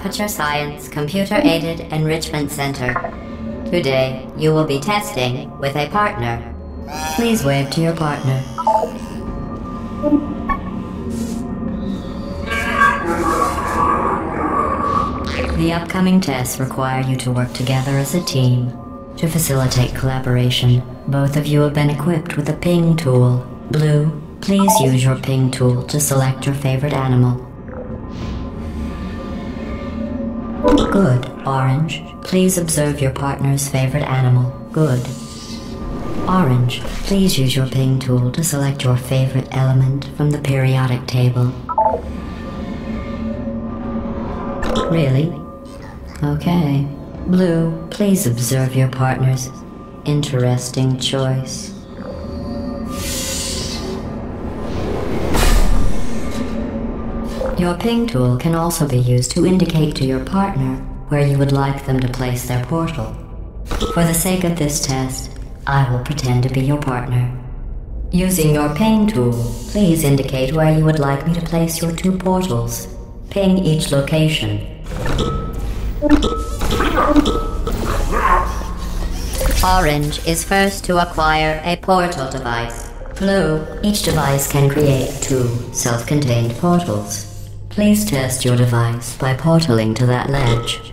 Aperture Science Computer Aided Enrichment Center. Today, you will be testing with a partner. Please wave to your partner. The upcoming tests require you to work together as a team. To facilitate collaboration, both of you have been equipped with a ping tool. Blue, please use your ping tool to select your favorite animal. Good. Orange, please observe your partner's favorite animal. Good. Orange, please use your ping tool to select your favorite element from the periodic table. Really? Okay. Blue, please observe your partner's interesting choice. Your ping tool can also be used to indicate to your partner where you would like them to place their portal. For the sake of this test, I will pretend to be your partner. Using your ping tool, please indicate where you would like me to place your two portals. Ping each location. Orange is first to acquire a portal device. Blue, each device can create two self-contained portals. Please test your device by portaling to that ledge.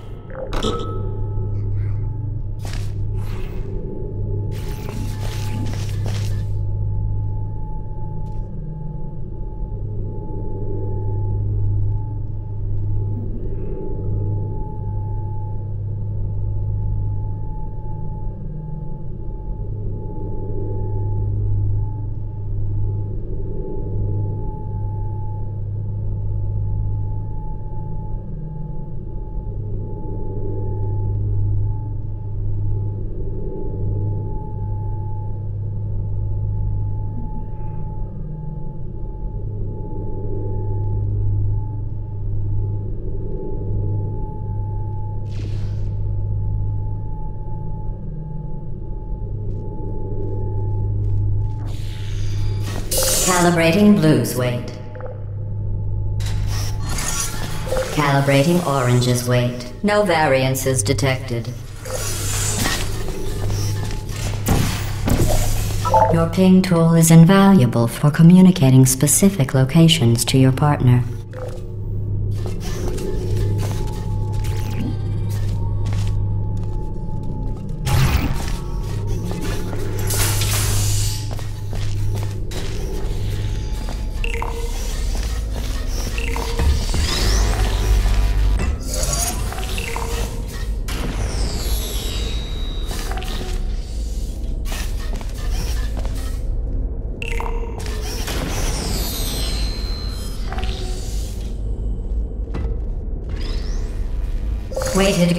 Calibrating weight. Calibrating orange's weight. No variances detected. Your ping tool is invaluable for communicating specific locations to your partner.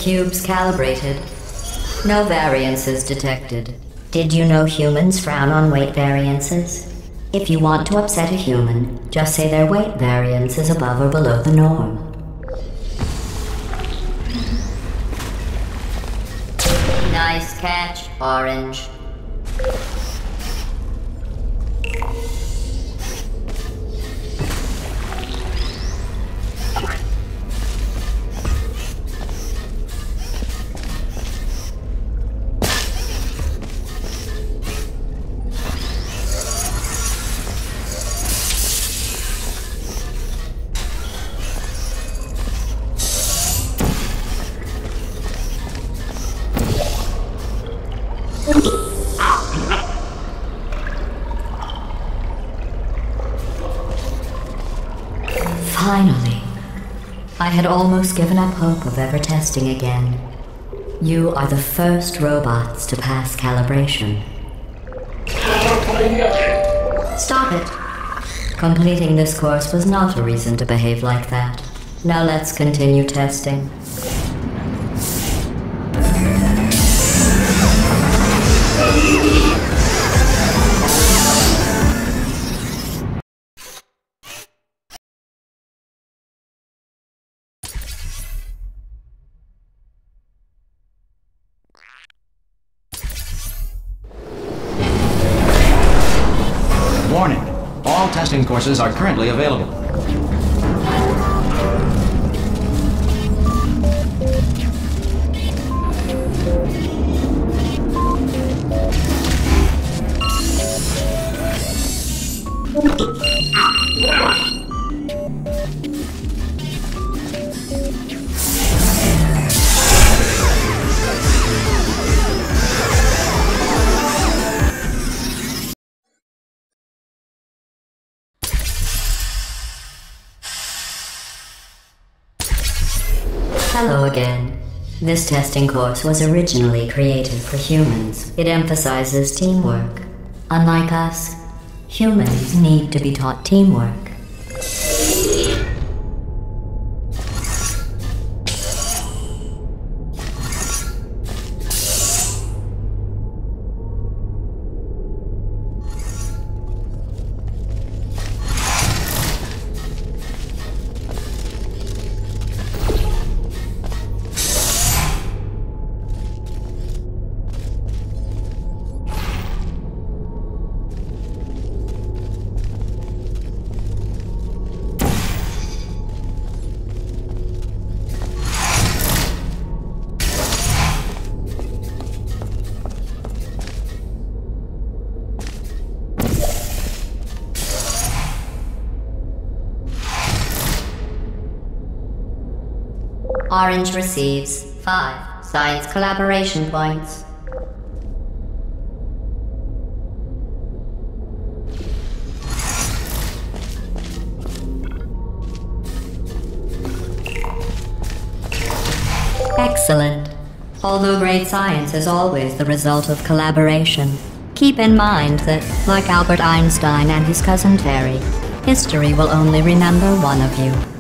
Cubes calibrated. No variances detected. Did you know humans frown on weight variances? If you want to upset a human, just say their weight variance is above or below the norm. Nice catch, Orange. Had almost given up hope of ever testing again. You are the first robots to pass calibration. Stop it! Completing this course was not a reason to behave like that. Now let's continue testing. courses are currently available. This testing course was originally created for humans. It emphasizes teamwork. Unlike us, humans need to be taught teamwork. Orange receives 5 science collaboration points. Excellent. Although great science is always the result of collaboration, keep in mind that, like Albert Einstein and his cousin Terry, history will only remember one of you.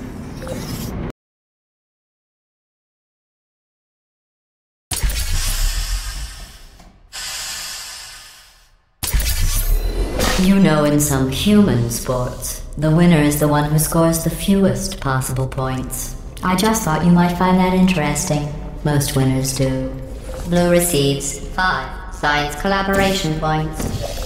In some human sports, the winner is the one who scores the fewest possible points. I just thought you might find that interesting. Most winners do. Blue receives 5 science collaboration points.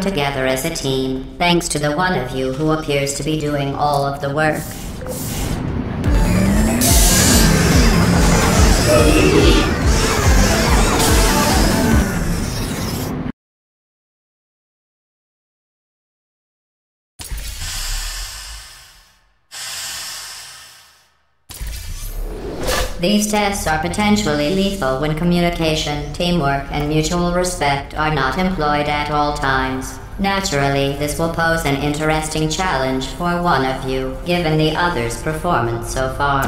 Come together as a team, thanks to the one of you who appears to be doing all of the work. These tests are potentially lethal when communication, teamwork, and mutual respect are not employed at all times. Naturally, this will pose an interesting challenge for one of you, given the other's performance so far.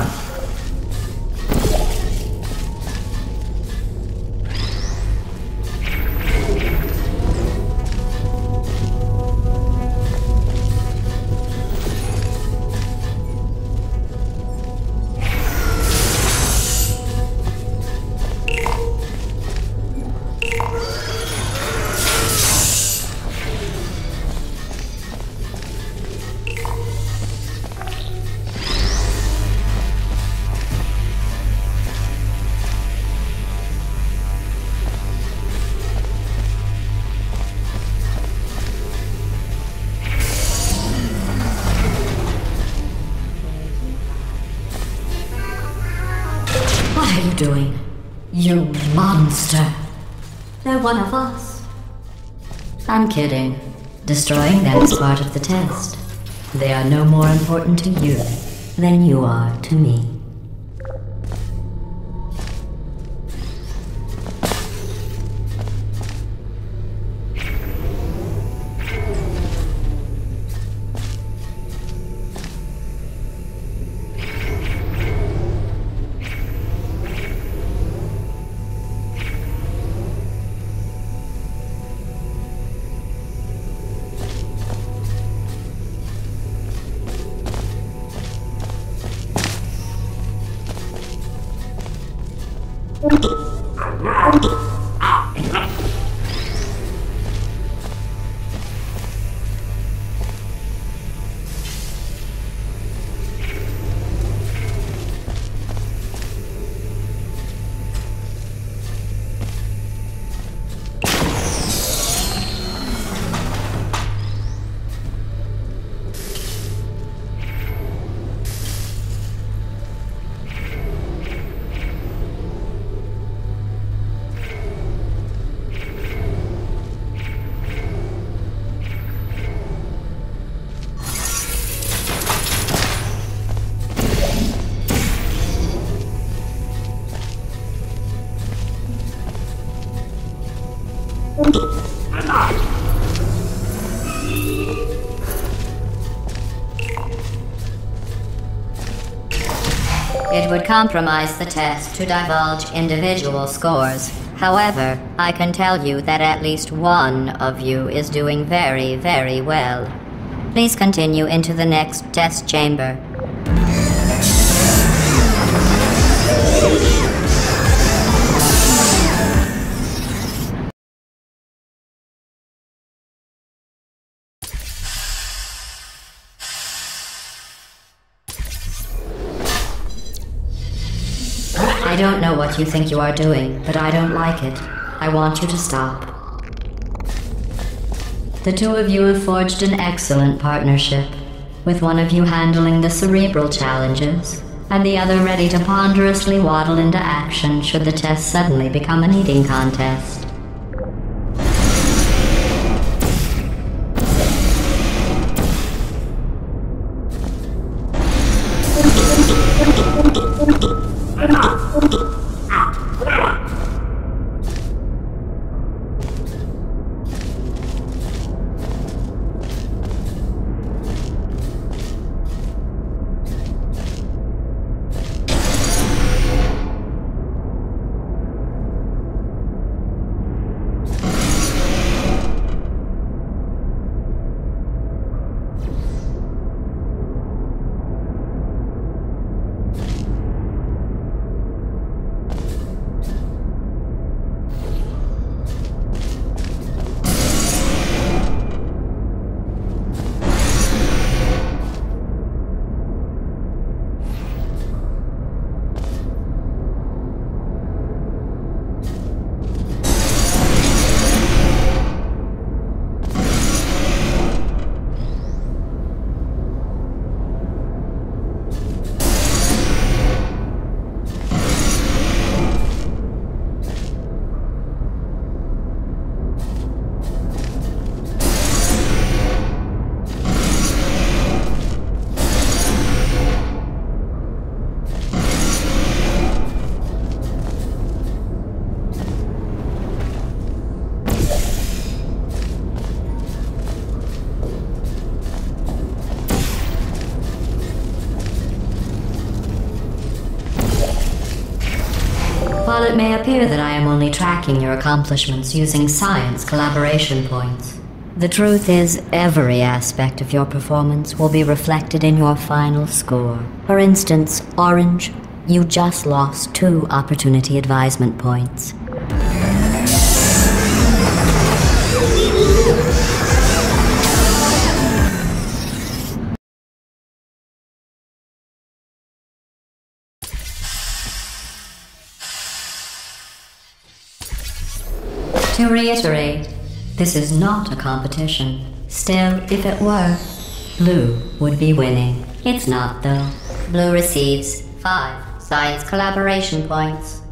One of us. I'm kidding. Destroying them is part of the test. They are no more important to you than you are to me. Would compromise the test to divulge individual scores. However, I can tell you that at least one of you is doing very, very well. Please continue into the next test chamber. You think you are doing, but I don't like it. I want you to stop. The two of you have forged an excellent partnership, with one of you handling the cerebral challenges, and the other ready to ponderously waddle into action should the test suddenly become an eating contest. Tracking your accomplishments using science collaboration points, the truth is every aspect of your performance will be reflected in your final score. For instance, Orange, you just lost two opportunity advisement points. This is not a competition. Still, if it were, Blue would be winning. It's not, though. Blue receives five science collaboration points.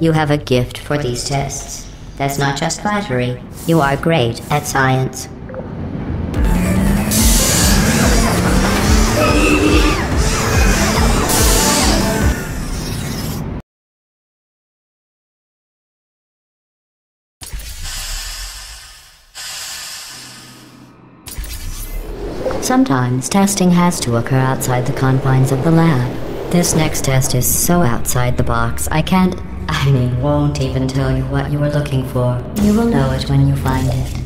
You have a gift for these tests. That's not just flattery. You are great at science. Sometimes testing has to occur outside the confines of the lab. This next test is so outside the box, I can't, I mean, won't even tell you what you were looking for. You will know it when you find it.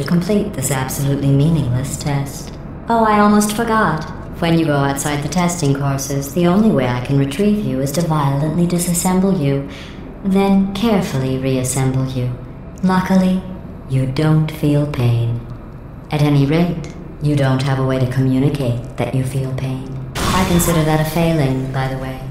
To complete this absolutely meaningless test. Oh, I almost forgot. When you go outside the testing courses, the only way I can retrieve you is to violently disassemble you, then carefully reassemble you. Luckily, you don't feel pain. At any rate, you don't have a way to communicate that you feel pain. I consider that a failing, by the way.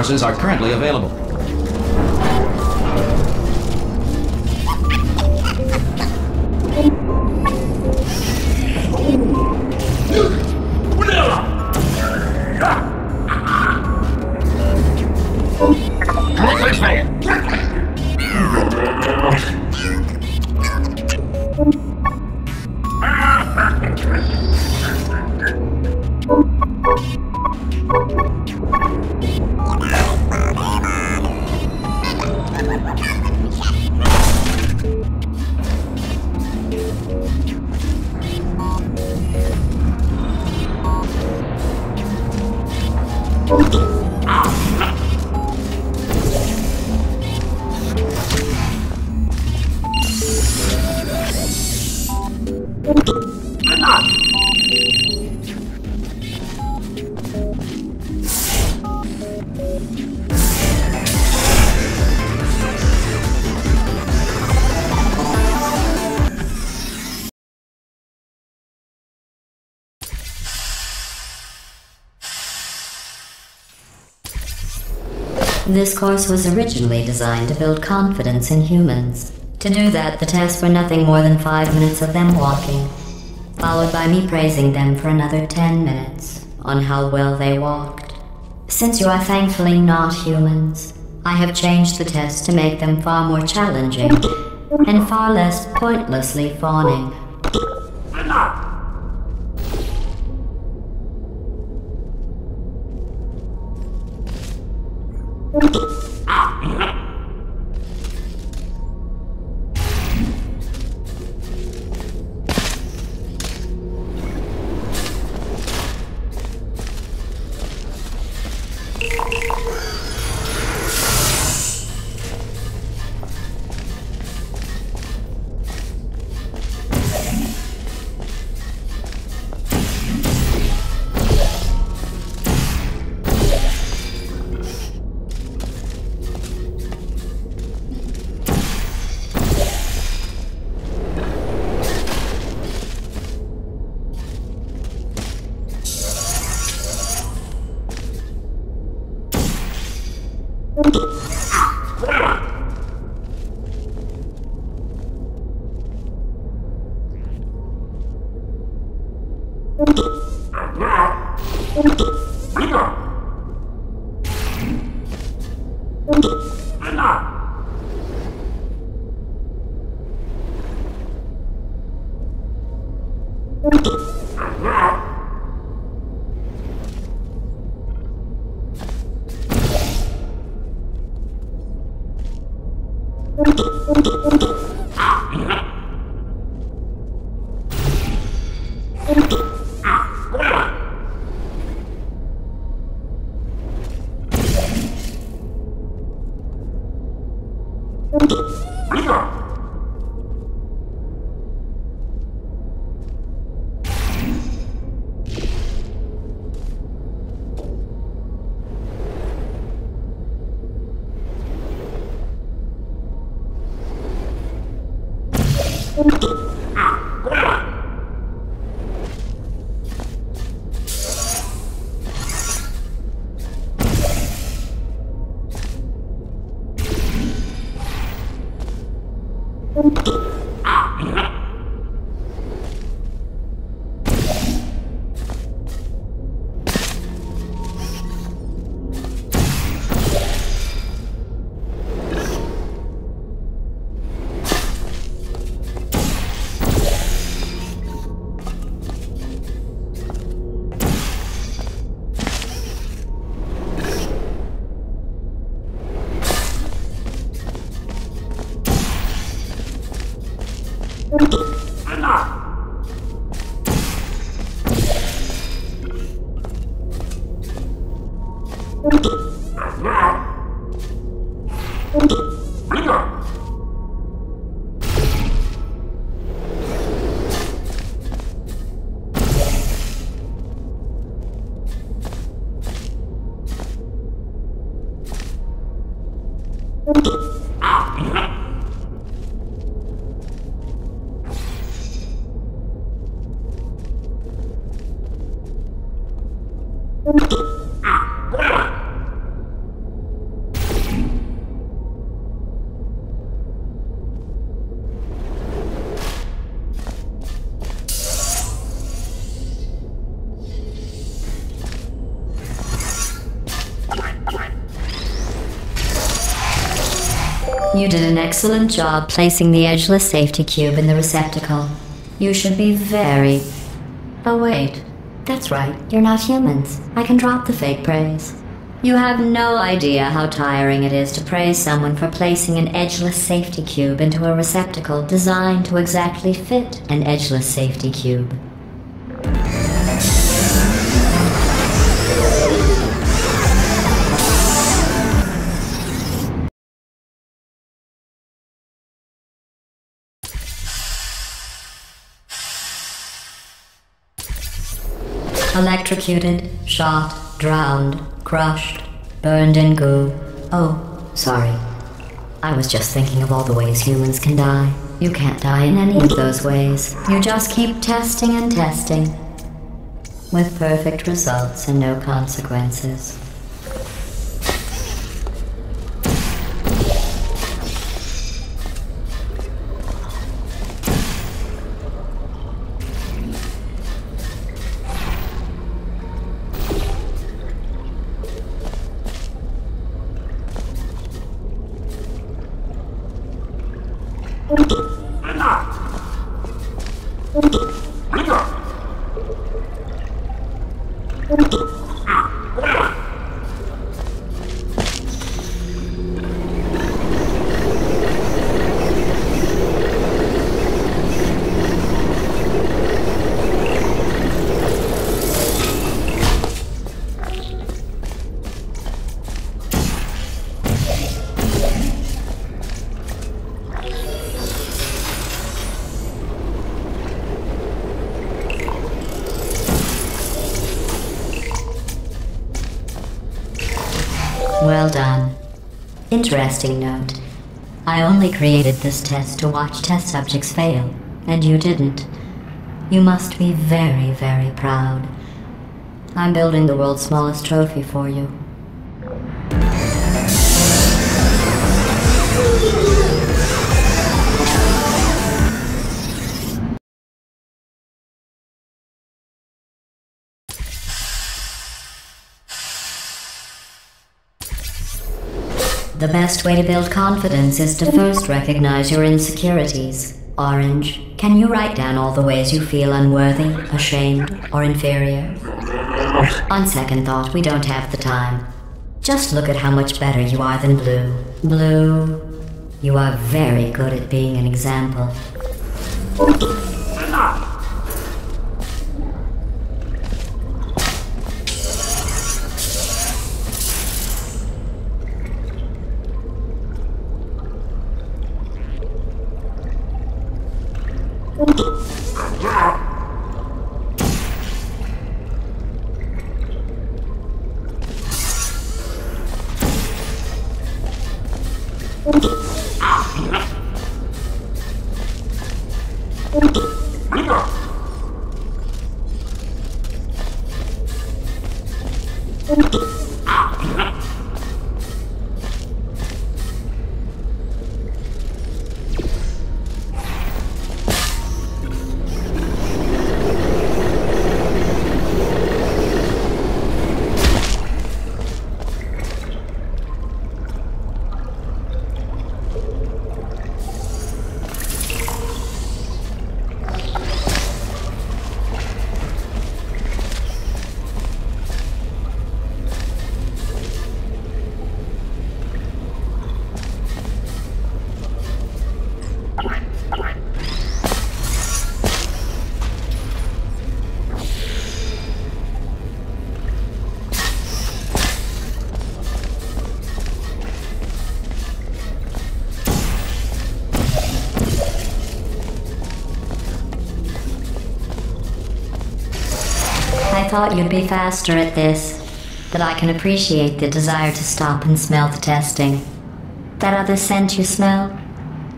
Courses are currently available. This course was originally designed to build confidence in humans. To do that, the tests were nothing more than five minutes of them walking, followed by me praising them for another ten minutes on how well they walked. Since you are thankfully not humans, I have changed the tests to make them far more challenging and far less pointlessly fawning. You did an excellent job placing the edgeless safety cube in the receptacle. You should be very. Oh, wait. That's right, you're not humans. I can drop the fake praise. You have no idea how tiring it is to praise someone for placing an edgeless safety cube into a receptacle designed to exactly fit an edgeless safety cube. Electrocuted, shot, drowned, crushed, burned in goo. Oh, sorry. I was just thinking of all the ways humans can die. You can't die in any of those ways. You just keep testing and testing. With perfect results and no consequences. Only created this test to watch test subjects fail, and you didn't. You must be very, very proud. I'm building the world's smallest trophy for you. Best way to build confidence is to first recognize your insecurities. Orange, can you write down all the ways you feel unworthy, ashamed, or inferior? On second thought, we don't have the time. Just look at how much better you are than Blue. Blue, you are very good at being an example. Thought you'd be faster at this, that I can appreciate the desire to stop and smell the testing. That other scent you smell?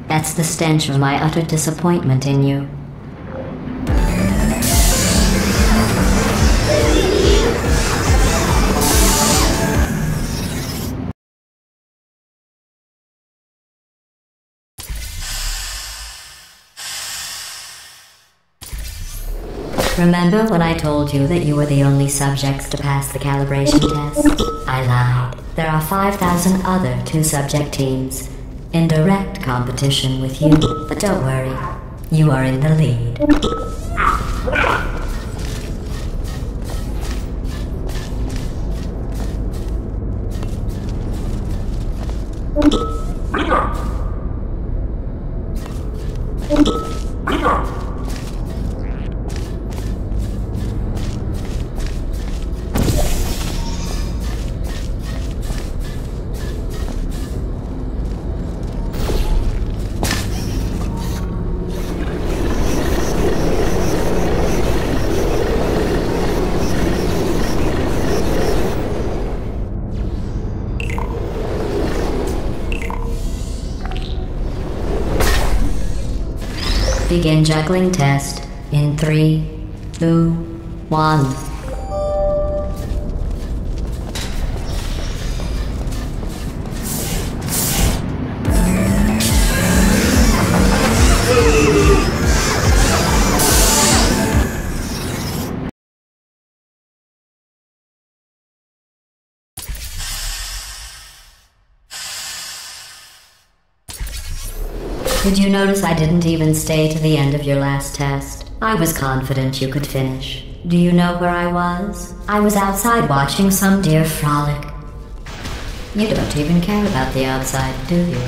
That's the stench of my utter disappointment in you. Remember when I told you that you were the only subjects to pass the calibration test? I lied. There are 5,000 other two subject teams in direct competition with you. But don't worry, you are in the lead. Begin juggling test in three, two, one. Did you notice I didn't even stay to the end of your last test? I was confident you could finish. Do you know where I was? I was outside watching some deer frolic. You don't even care about the outside, do you?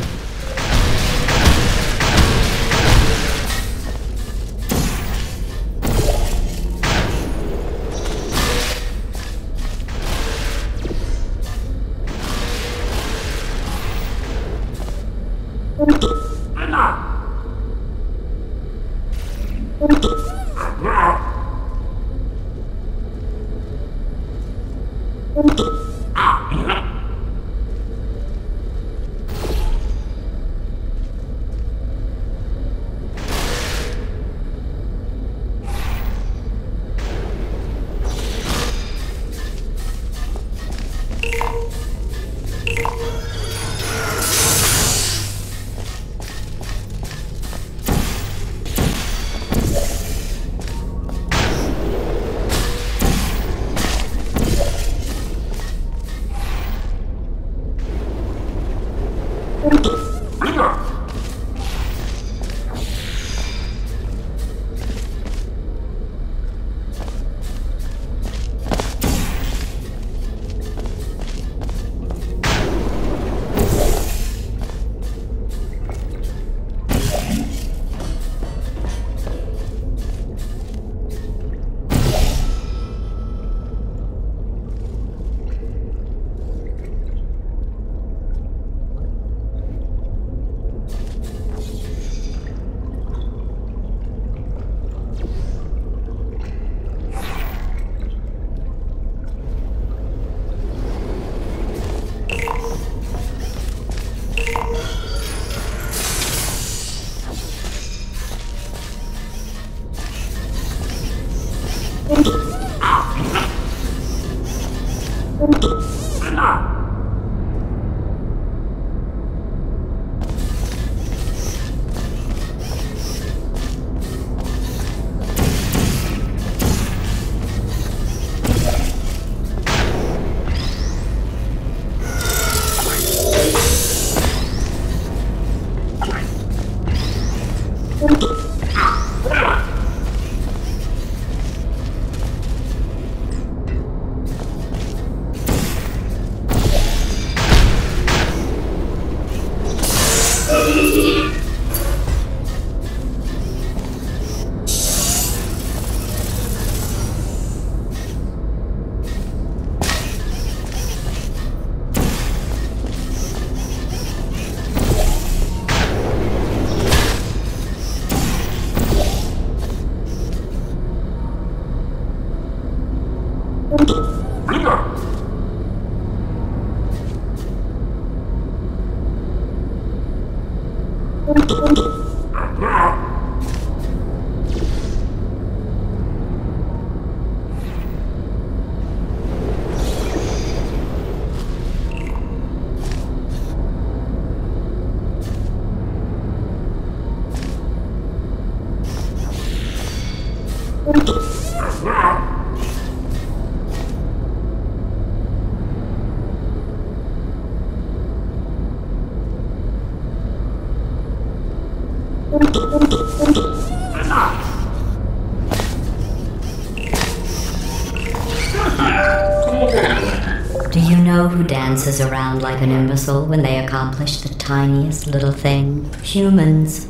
Dances around like an imbecile when they accomplish the tiniest little thing? Humans.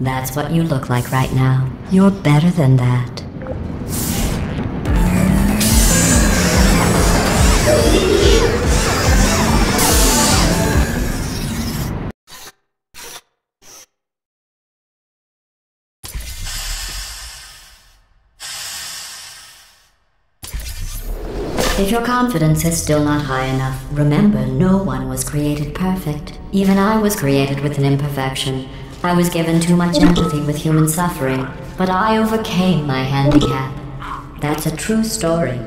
That's what you look like right now. You're better than that. Your confidence is still not high enough, remember no one was created perfect. Even I was created with an imperfection. I was given too much empathy with human suffering, but I overcame my handicap. That's a true story.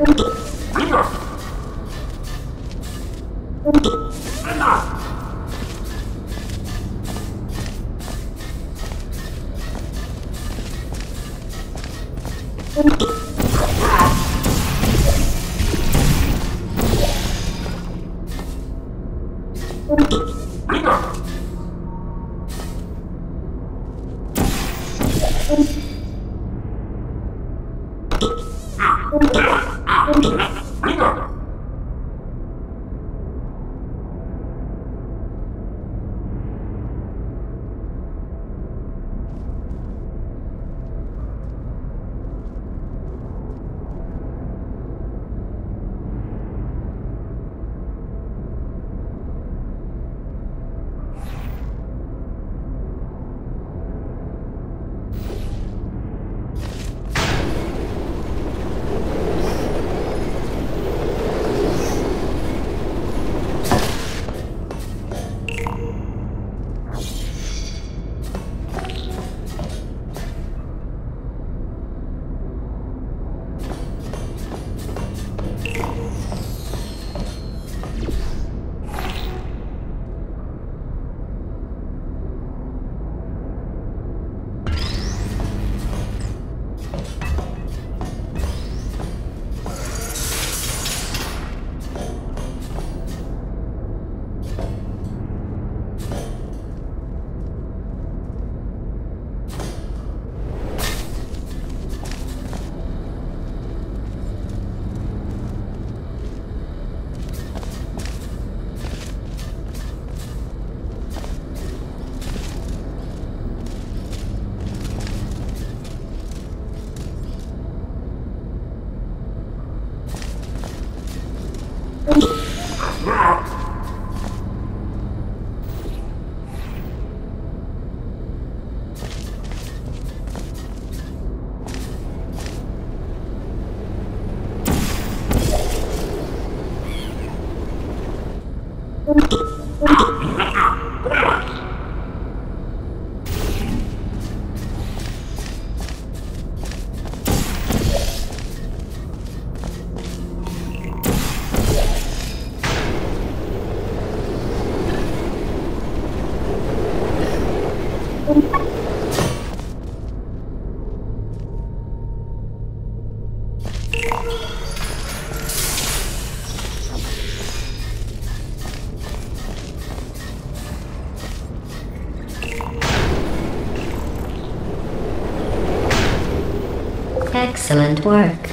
Excellent work.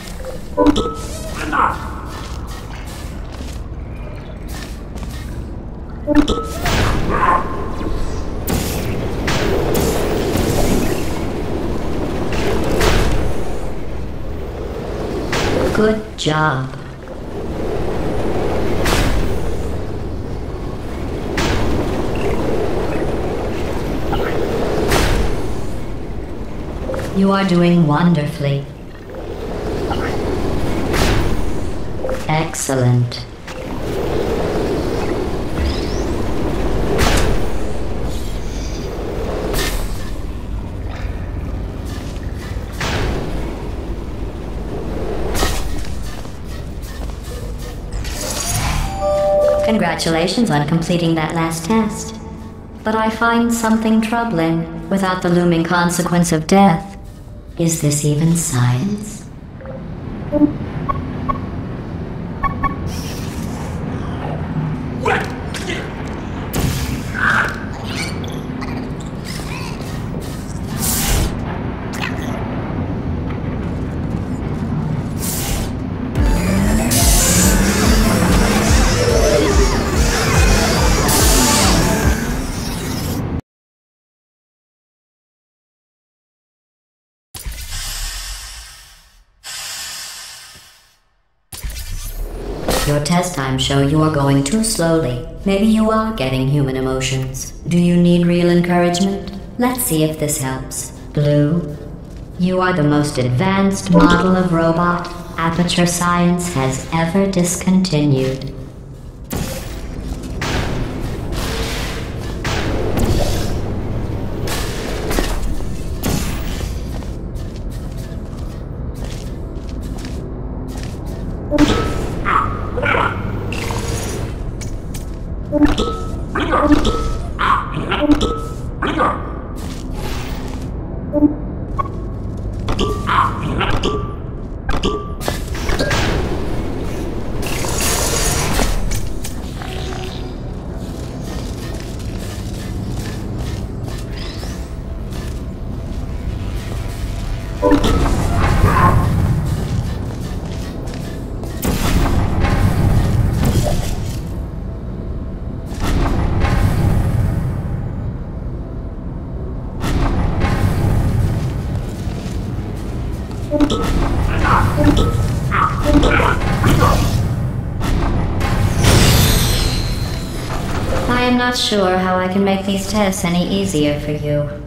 Good job. You are doing wonderfully. Excellent. Congratulations on completing that last test. But I find something troubling without the looming consequence of death. Is this even science? Show you are going too slowly. Maybe you are getting human emotions. Do you need real encouragement? Let's see if this helps. Blue, you are the most advanced model of robot Aperture Science has ever discontinued. Not sure how I can make these tests any easier for you.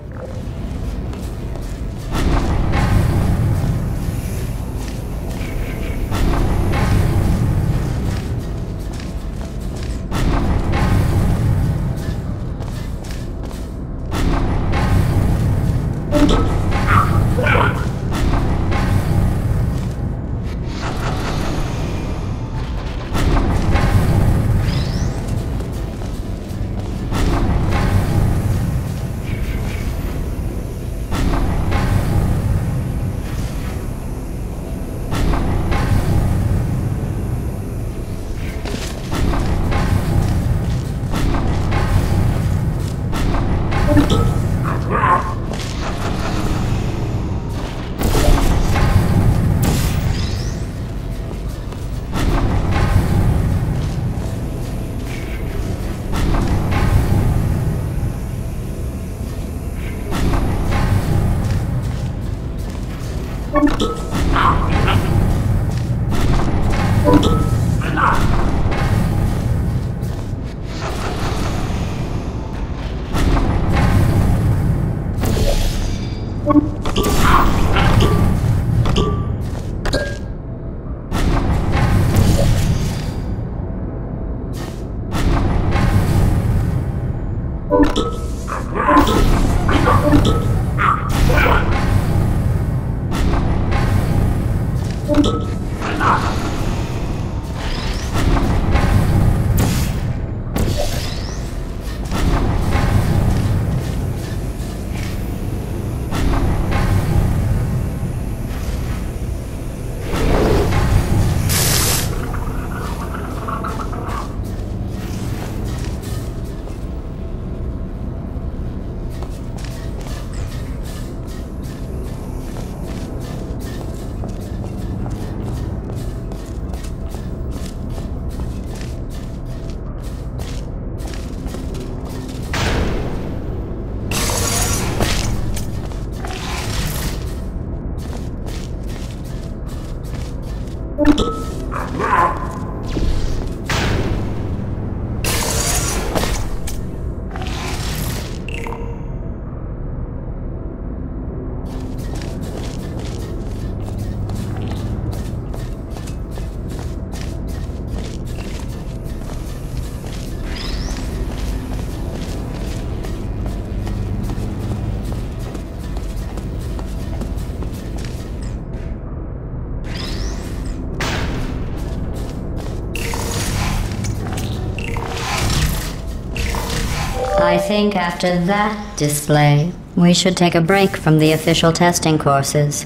Think after that display, we should take a break from the official testing courses.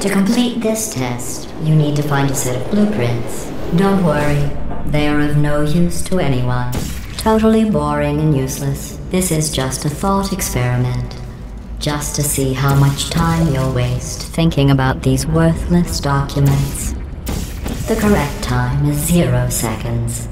To complete this test, you need to find a set of blueprints. Don't worry, they are of no use to anyone. Totally boring and useless. This is just a thought experiment. Just to see how much time you'll waste thinking about these worthless documents. The correct time is zero seconds.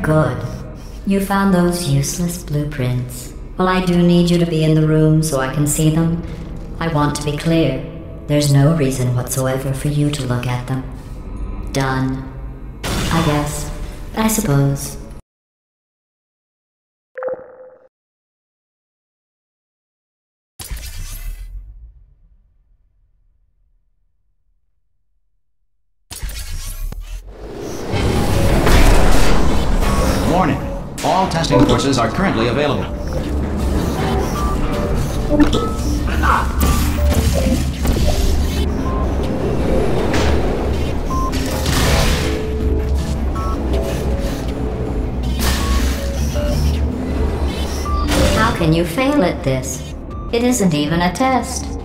Good. You found those useless blueprints. Well, I do need you to be in the room so I can see them. I want to be clear. There's no reason whatsoever for you to look at them. Done. I guess. I suppose. Testing are currently available. How can you fail at this? It isn't even a test.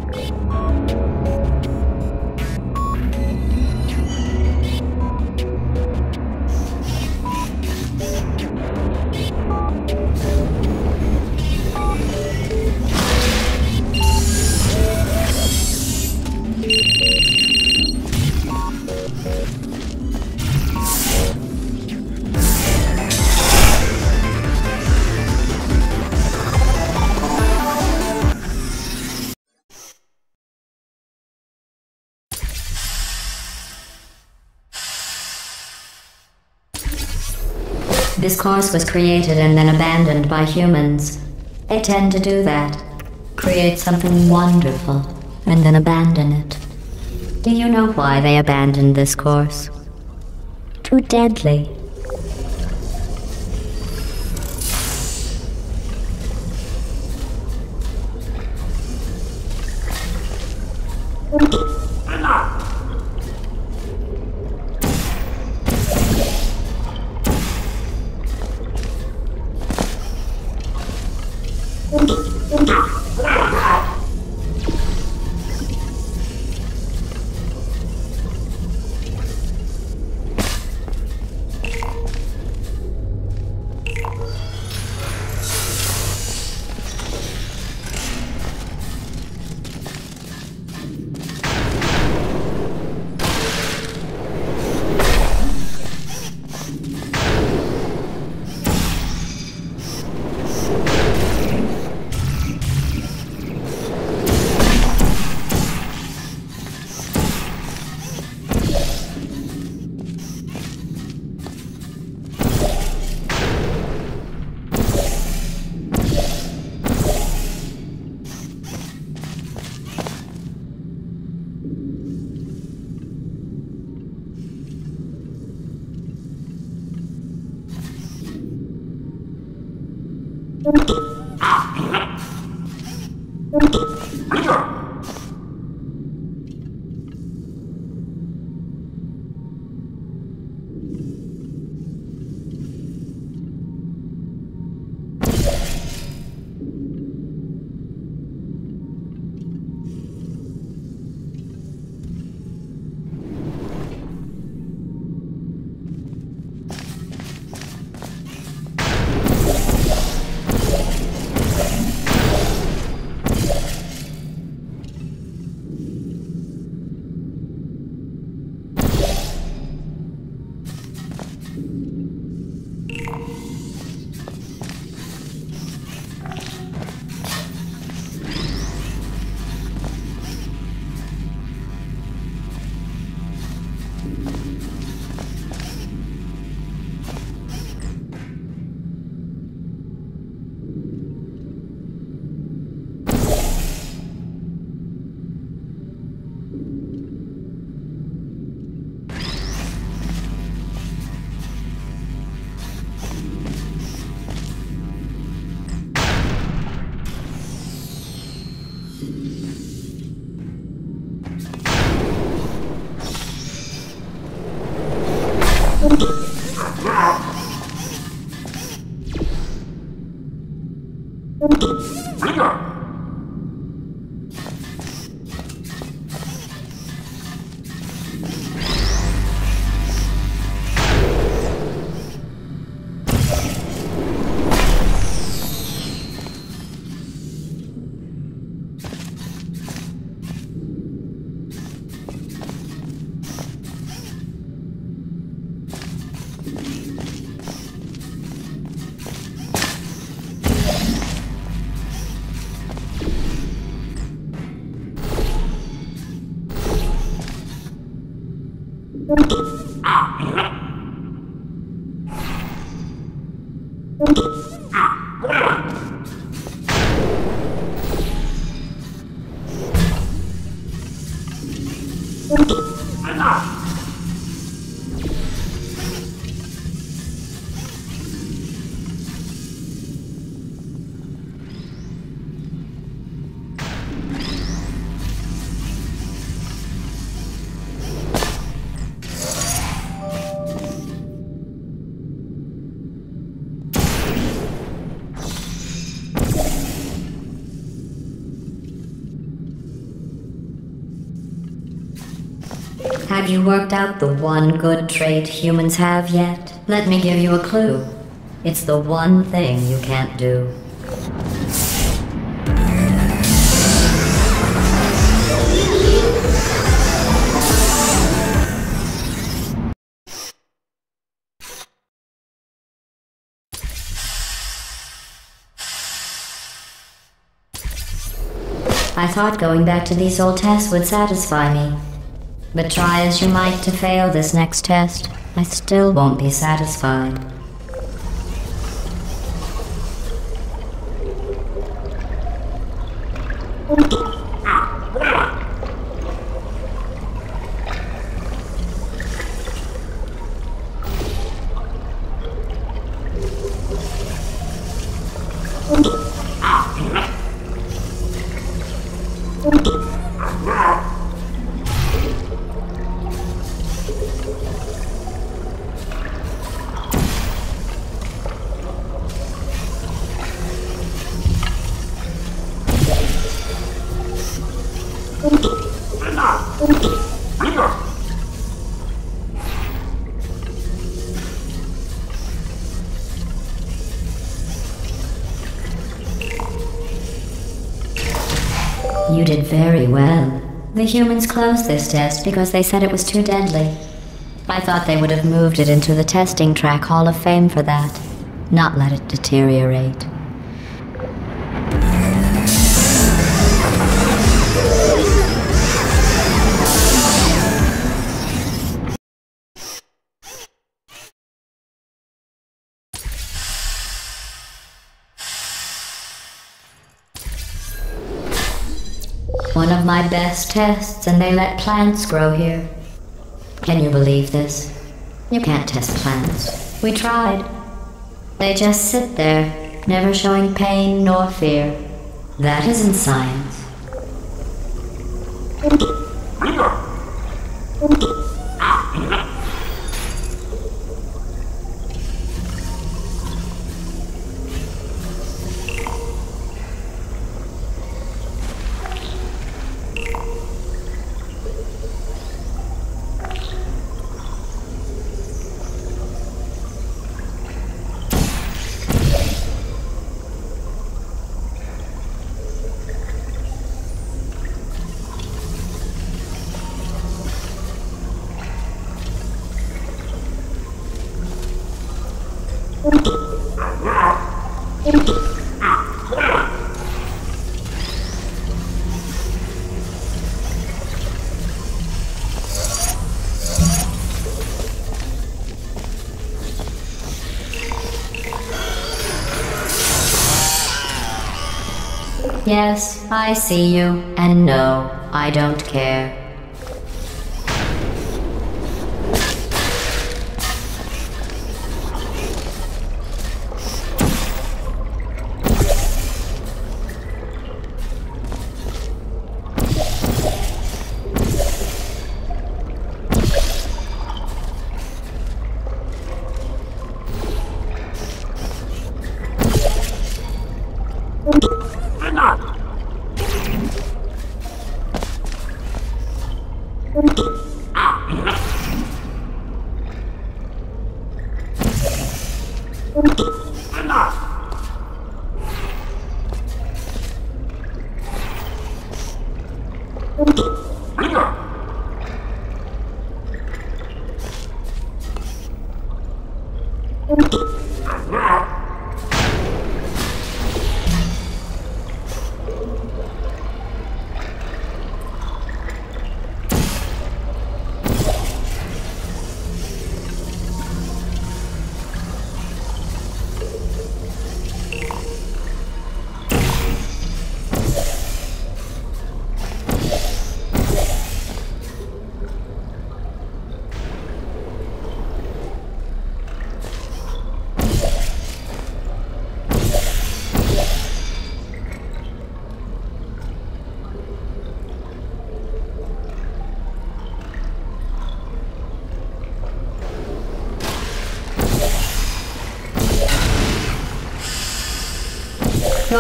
this course was created and then abandoned by humans. They tend to do that. Create something wonderful and then abandon it. Do you know why they abandoned this course? Too deadly. Have you worked out the one good trait humans have yet? Let me give you a clue. It's the one thing you can't do. I thought going back to these old tests would satisfy me. But try as you might to fail this next test, I still won't be satisfied. The humans closed this test because they said it was too deadly. I thought they would have moved it into the testing track Hall of Fame for that, not let it deteriorate. My best tests, and they let plants grow here. Can you believe this? You can't test plants. We tried. They just sit there, never showing pain nor fear. That isn't science. I see you, and no, I don't care.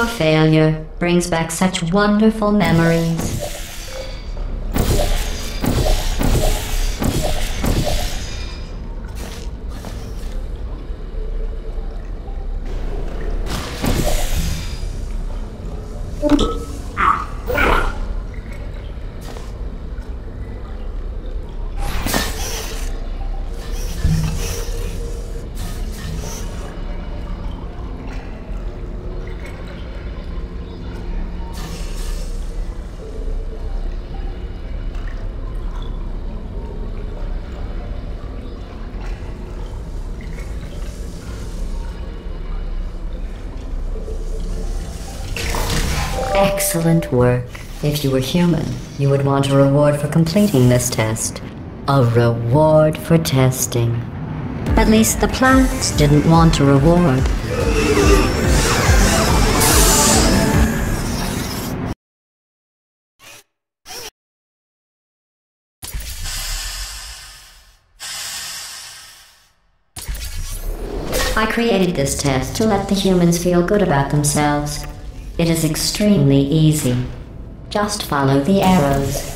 Your failure brings back such wonderful memories. Excellent work. If you were human, you would want a reward for completing this test. A reward for testing. At least the plants didn't want a reward. I created this test to let the humans feel good about themselves. It is extremely easy. Just follow the arrows.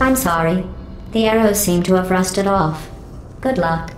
I'm sorry. The arrows seem to have rusted off. Good luck.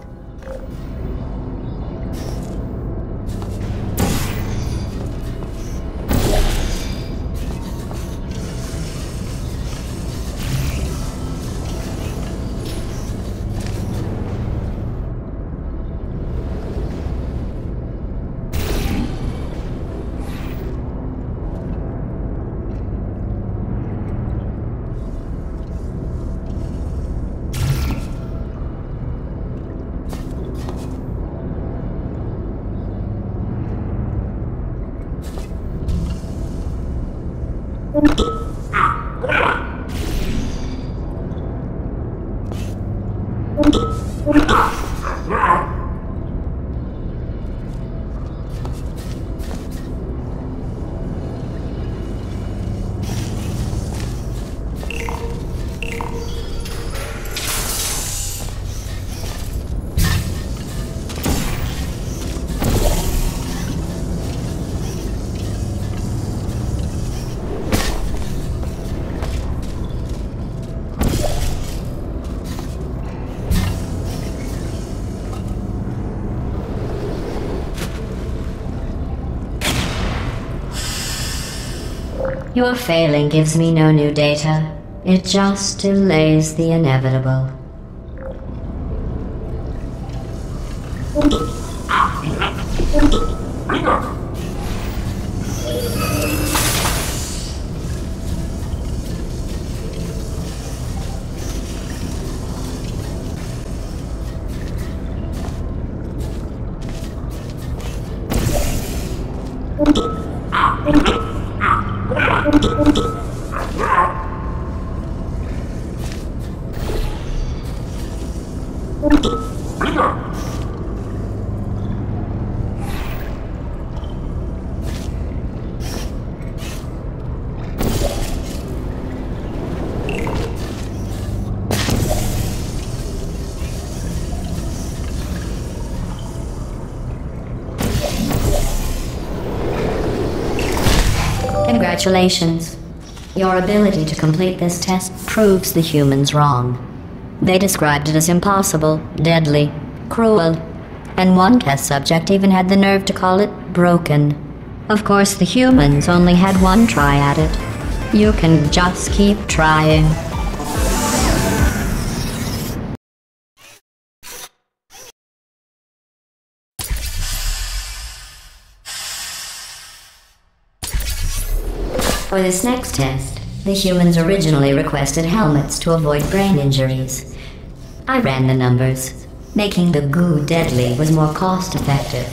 Your failing gives me no new data. It just delays the inevitable. Congratulations. Your ability to complete this test proves the humans wrong. They described it as impossible, deadly, cruel, and one test subject even had the nerve to call it broken. Of course, the humans only had one try at it. You can just keep trying. For this next test, the humans originally requested helmets to avoid brain injuries. I ran the numbers. Making the goo deadly was more cost effective.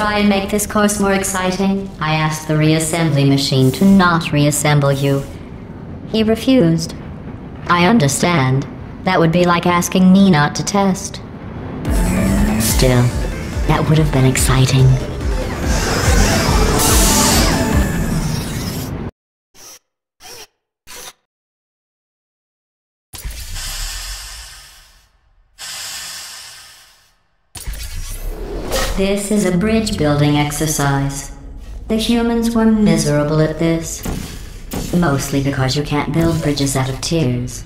Try and make this course more exciting, I asked the reassembly machine to not reassemble you. He refused. I understand. That would be like asking me not to test. Still, that would have been exciting. This is a bridge building exercise. The humans were miserable at this. Mostly because you can't build bridges out of tears.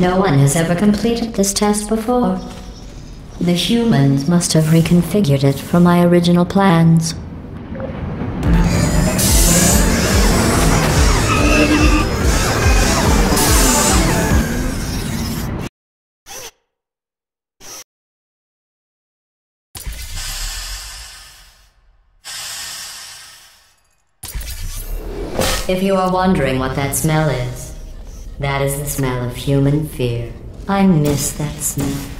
No one has ever completed this test before. The humans must have reconfigured it from my original plans. If you are wondering what that smell is, that is the smell of human fear. I miss that smell.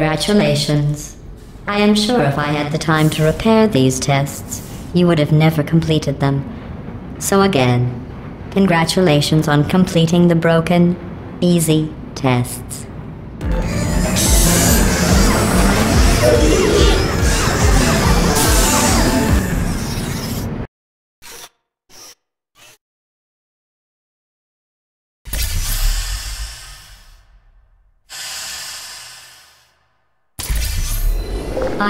Congratulations. I am sure if I had the time to repair these tests, you would have never completed them. So again, congratulations on completing the broken, easy tests.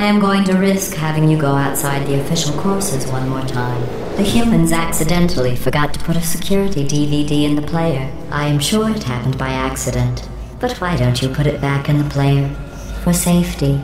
I am going to risk having you go outside the official courses one more time. The humans accidentally forgot to put a security DVD in the player. I am sure it happened by accident. But why don't you put it back in the player? For safety.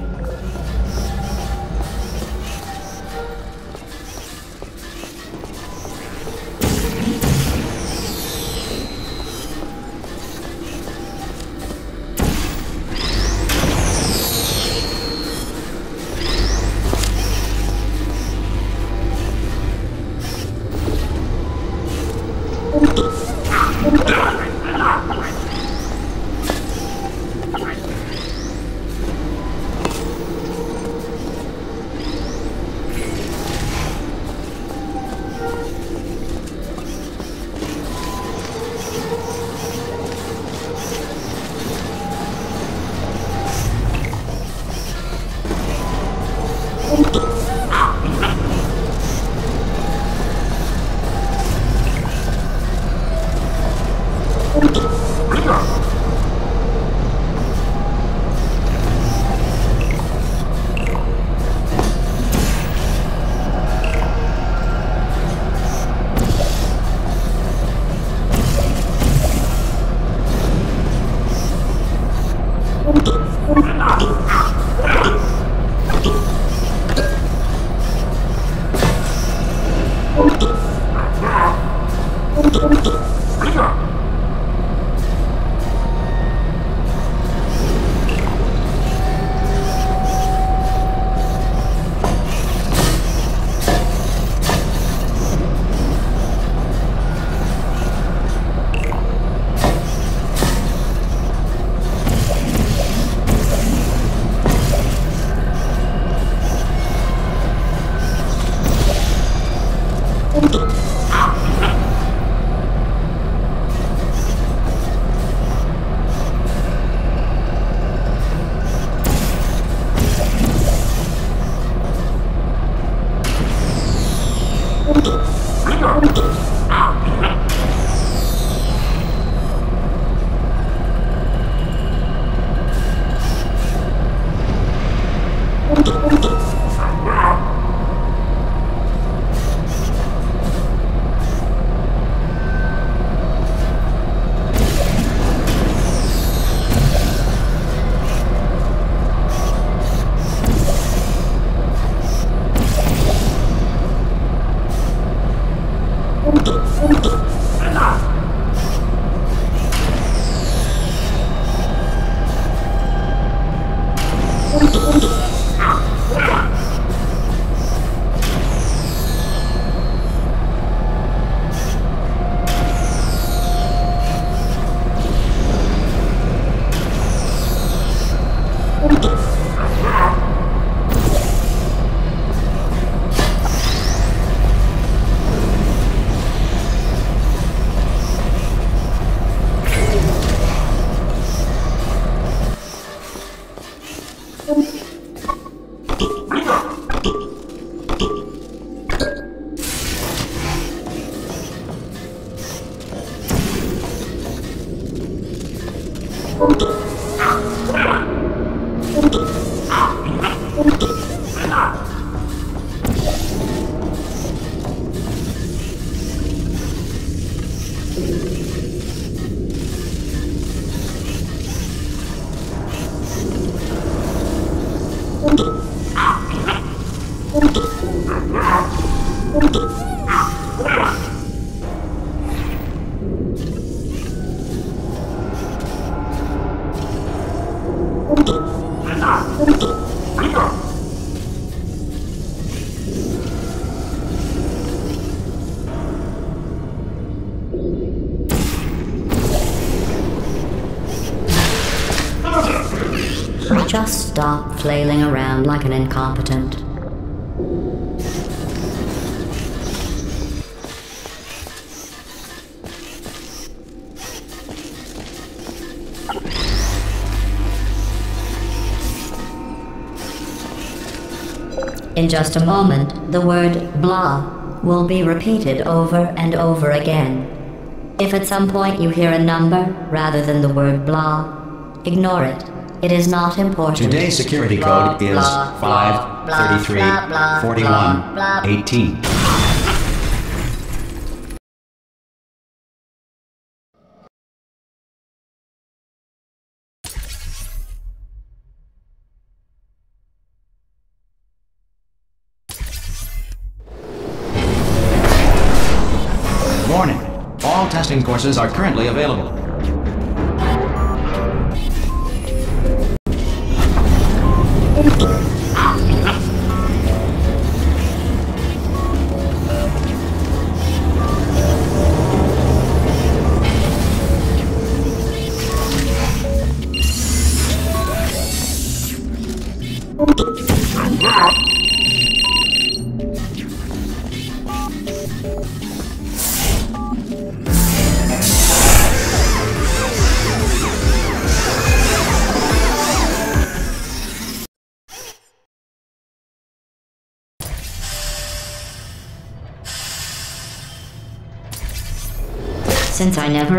Incompetent. In just a moment, the word blah will be repeated over and over again. If at some point you hear a number rather than the word blah, ignore it. It is not important. Today's security code is blah, blah, blah, 533 blah, blah, 41 blah, blah. 18. Warning. All testing courses are currently available.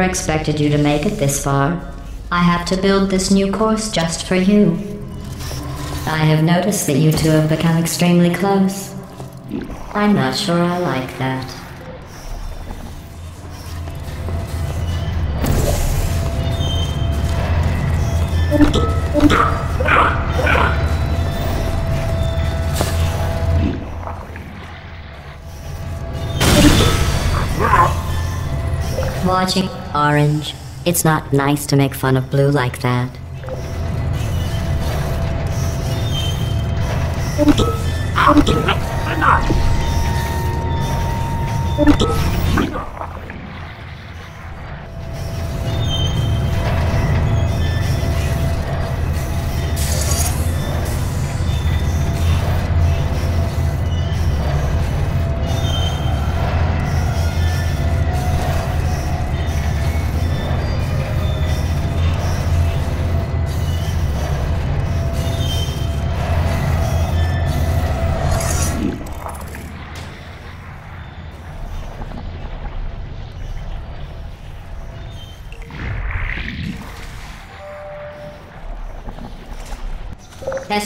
Expected you to make it this far, I have to build this new course just for you. I have noticed that you two have become extremely close. I'm not sure I like that. Watching Orange. It's not nice to make fun of Blue like that.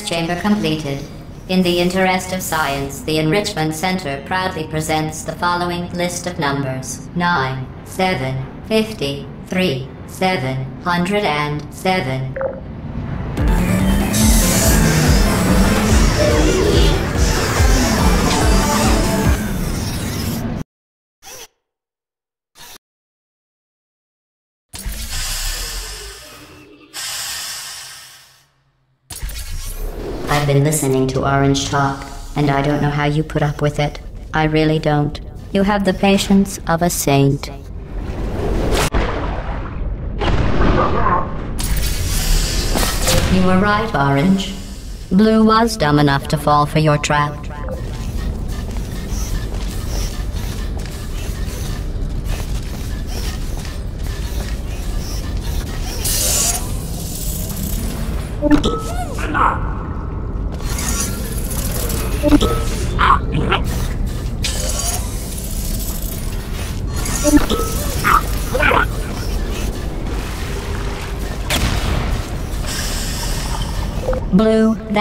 Chamber completed. In the interest of science, the Enrichment Center proudly presents the following list of numbers 9, 7, 50, 3, 707. Been listening to Orange talk, and I don't know how you put up with it. I really don't. You have the patience of a saint. You were right, Orange. Blue was dumb enough to fall for your trap.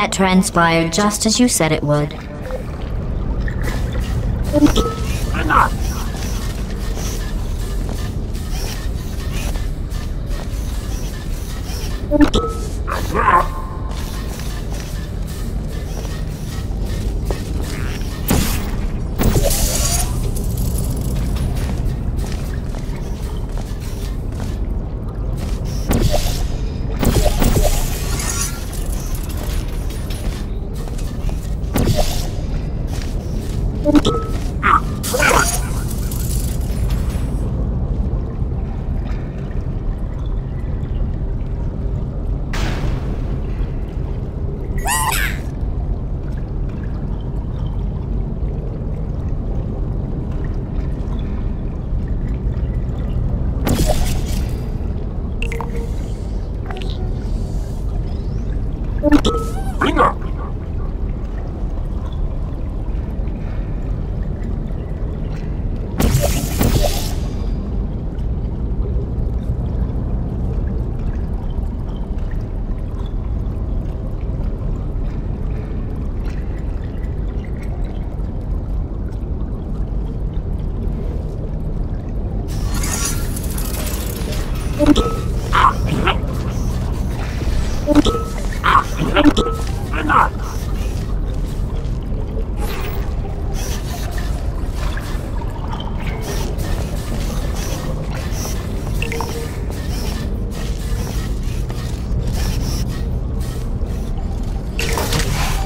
That transpired just as you said it would.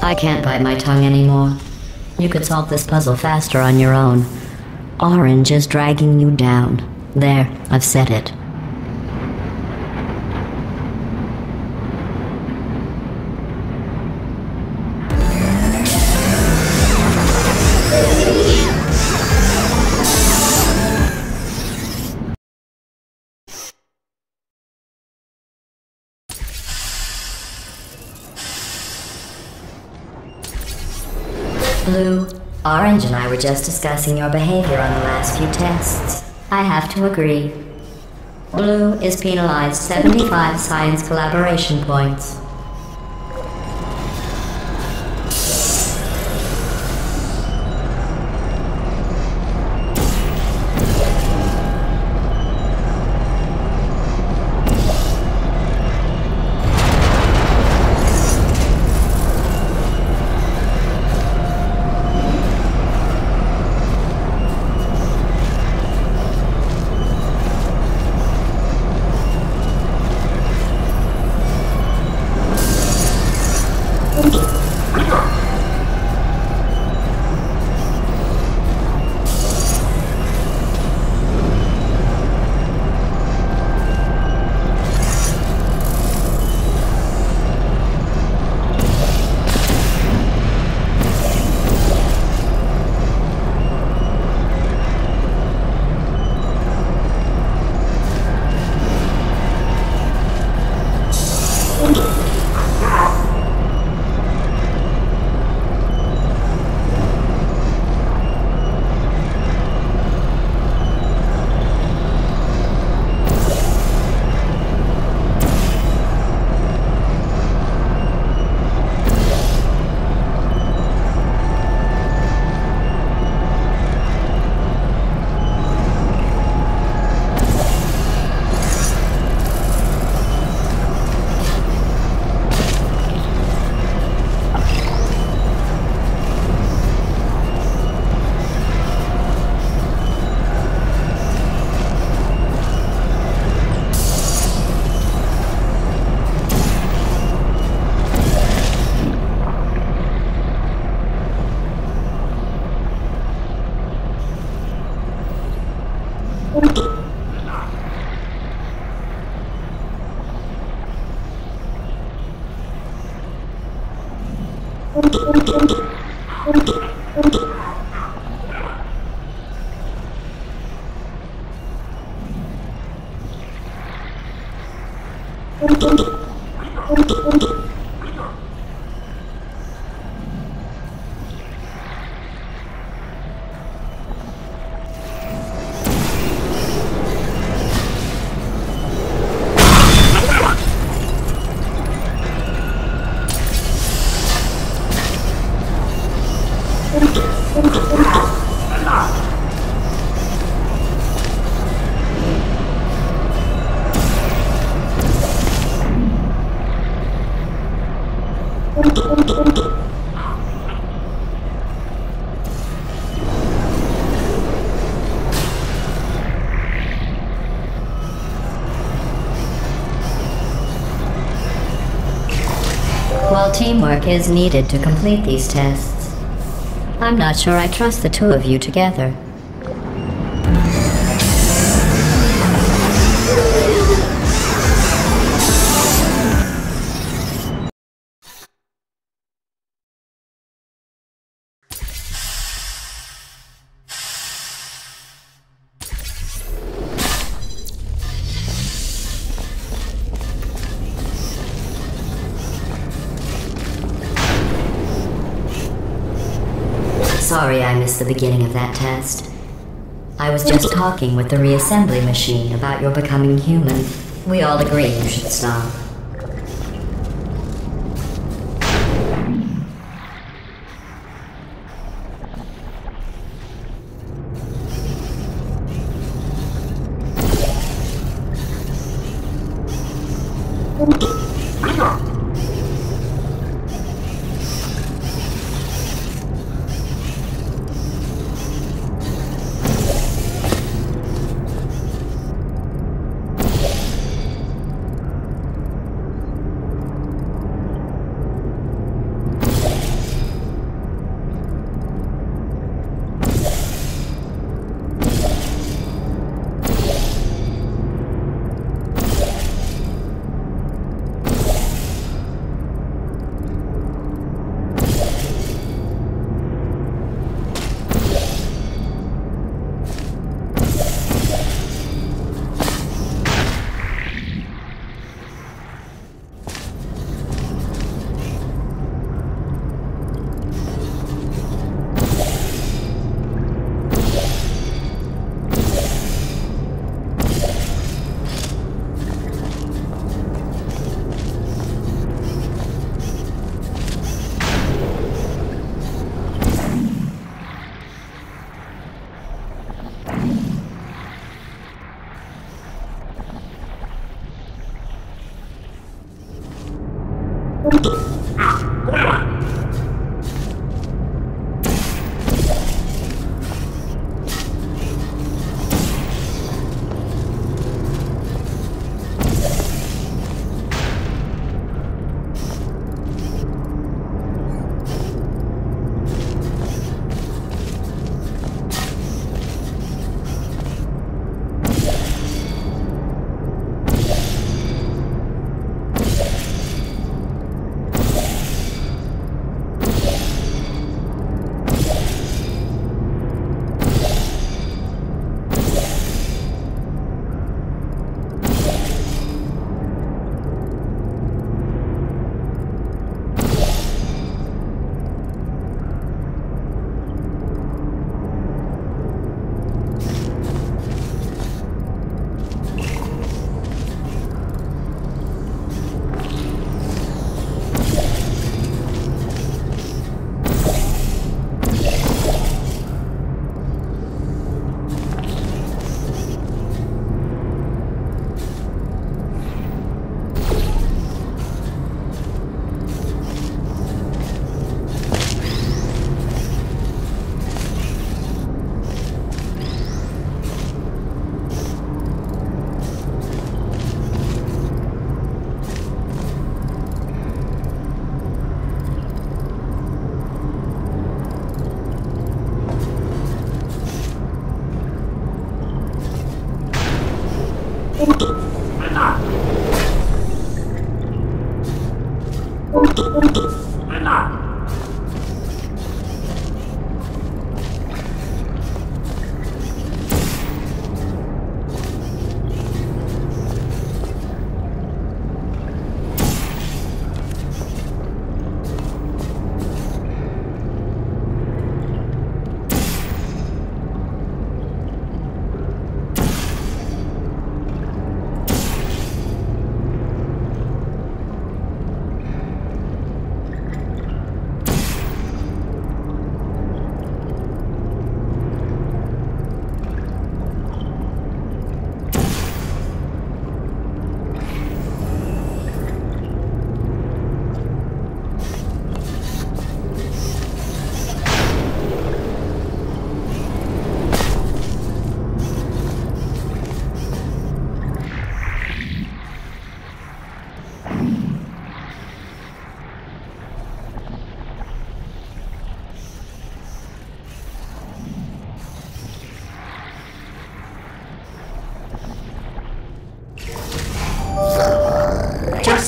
I can't bite my tongue anymore. You could solve this puzzle faster on your own. Orange is dragging you down. There, I've said it. Orange and I were just discussing your behavior on the last few tests. I have to agree. Blue is penalized 75 science collaboration points. Teamwork is needed to complete these tests, I'm not sure I trust the two of you together. The beginning of that test. I was just talking with the reassembly machine about your becoming human. We all agree you should stop.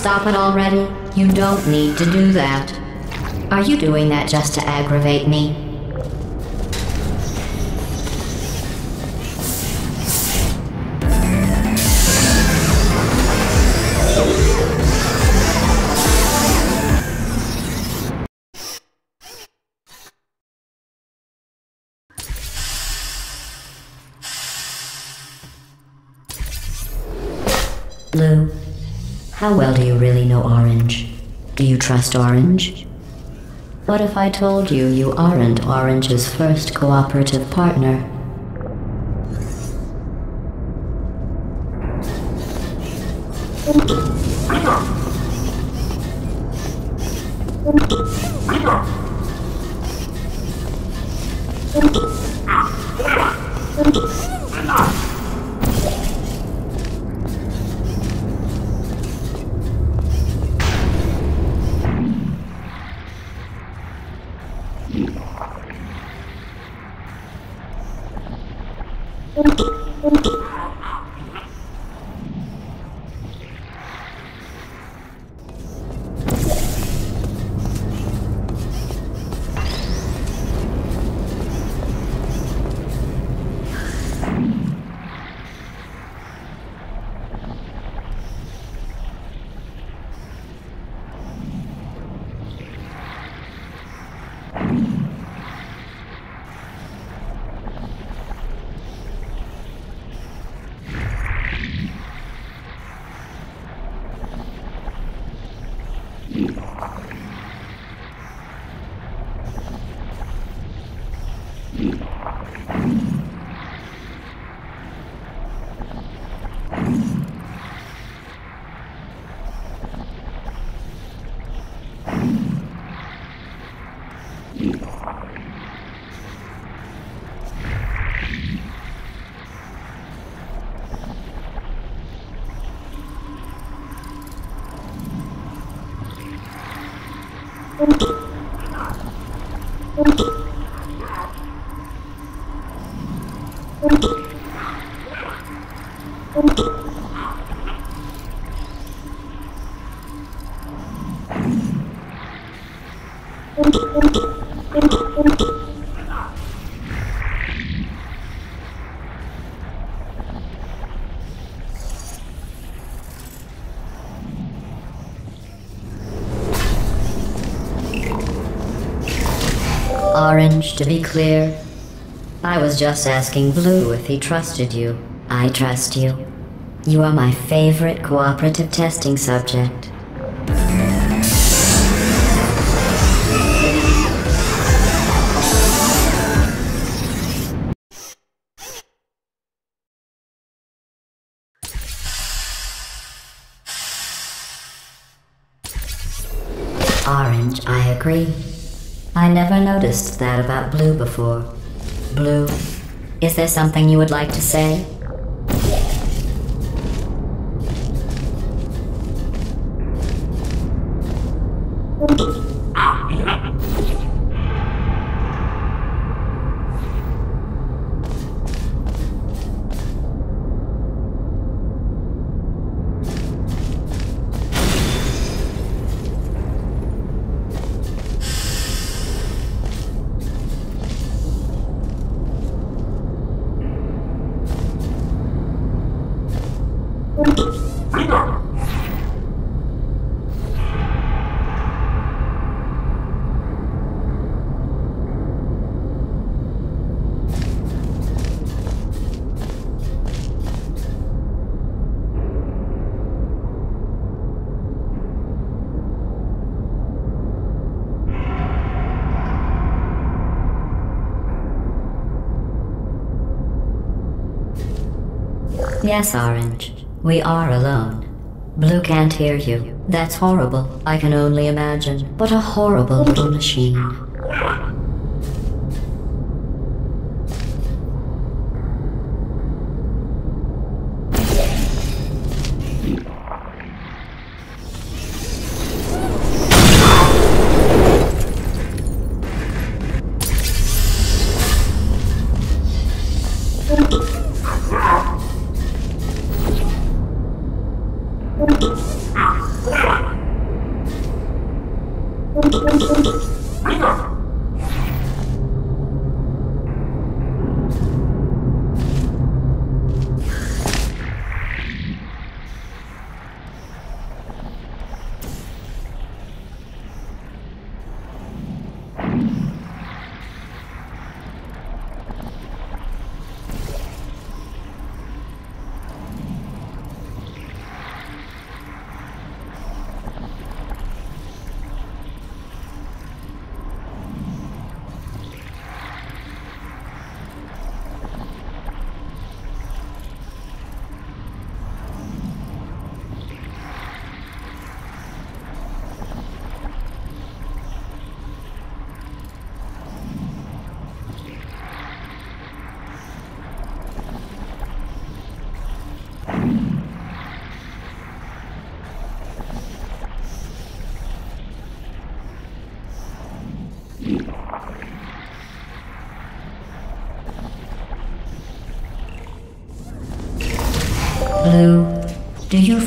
Stop it already. You don't need to do that. Are you doing that just to aggravate me? Orange? What if I told you you aren't Orange's first cooperative partner? To be clear. I was just asking Blue if he trusted you. I trust you. You are my favorite cooperative testing subject. Orange, I agree. I never noticed that about Blue before. Blue, is there something you would like to say? Yes, Orange. We are alone. Blue can't hear you. That's horrible. I can only imagine. What a horrible little machine.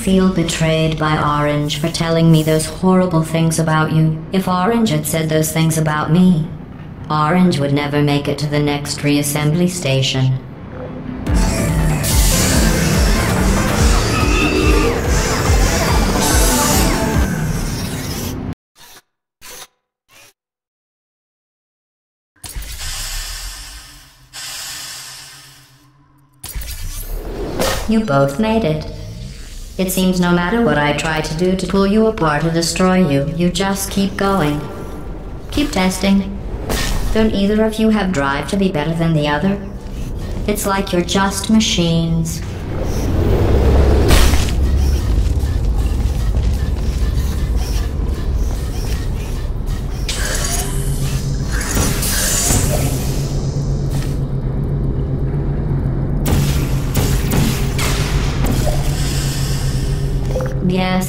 Feel betrayed by Orange for telling me those horrible things about you? If Orange had said those things about me, Orange would never make it to the next reassembly station. You both made it. It seems no matter what I try to do to pull you apart or destroy you, you just keep going. Keep testing. Don't either of you have drive to be better than the other? It's like you're just machines.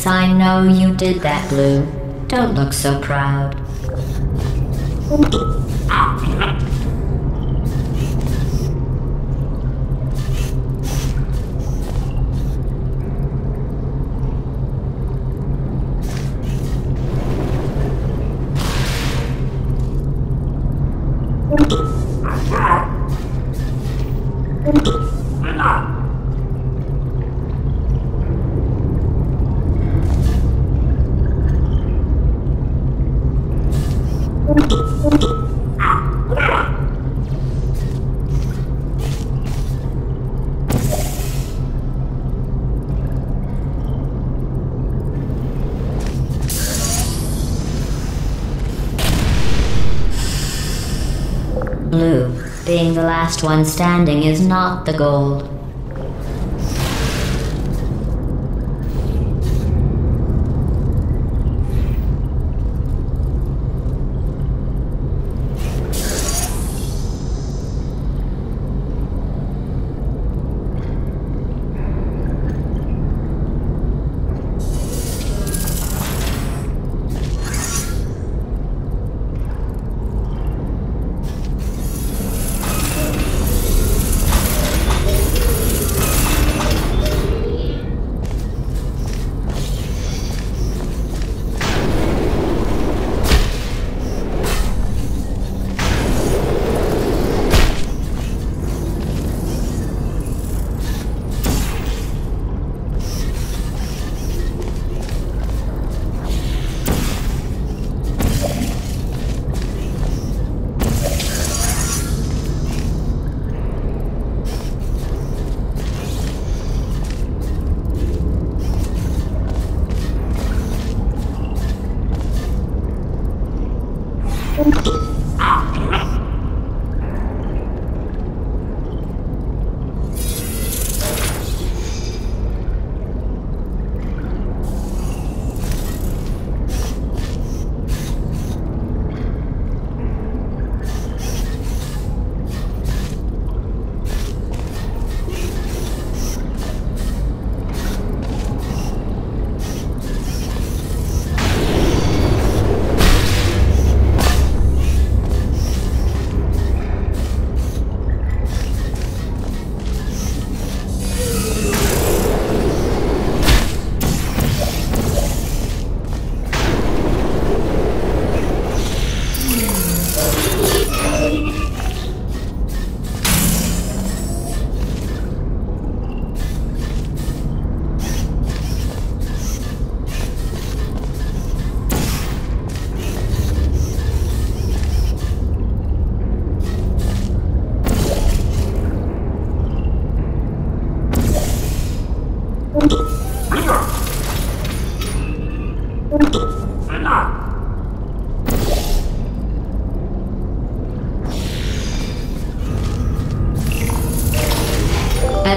Yes, I know you did that, Blue. Don't look so proud. Being the last one standing is not the goal.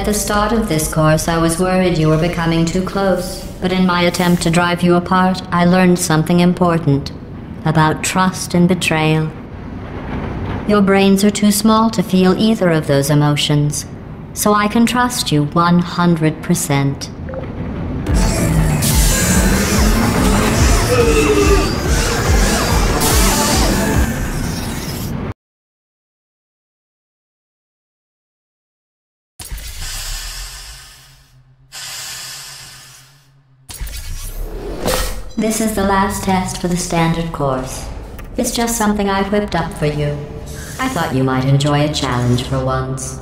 At the start of this course, I was worried you were becoming too close, but in my attempt to drive you apart, I learned something important about trust and betrayal. Your brains are too small to feel either of those emotions, so I can trust you 100%. This is the last test for the standard course. It's just something I whipped up for you. I thought you might enjoy a challenge for once.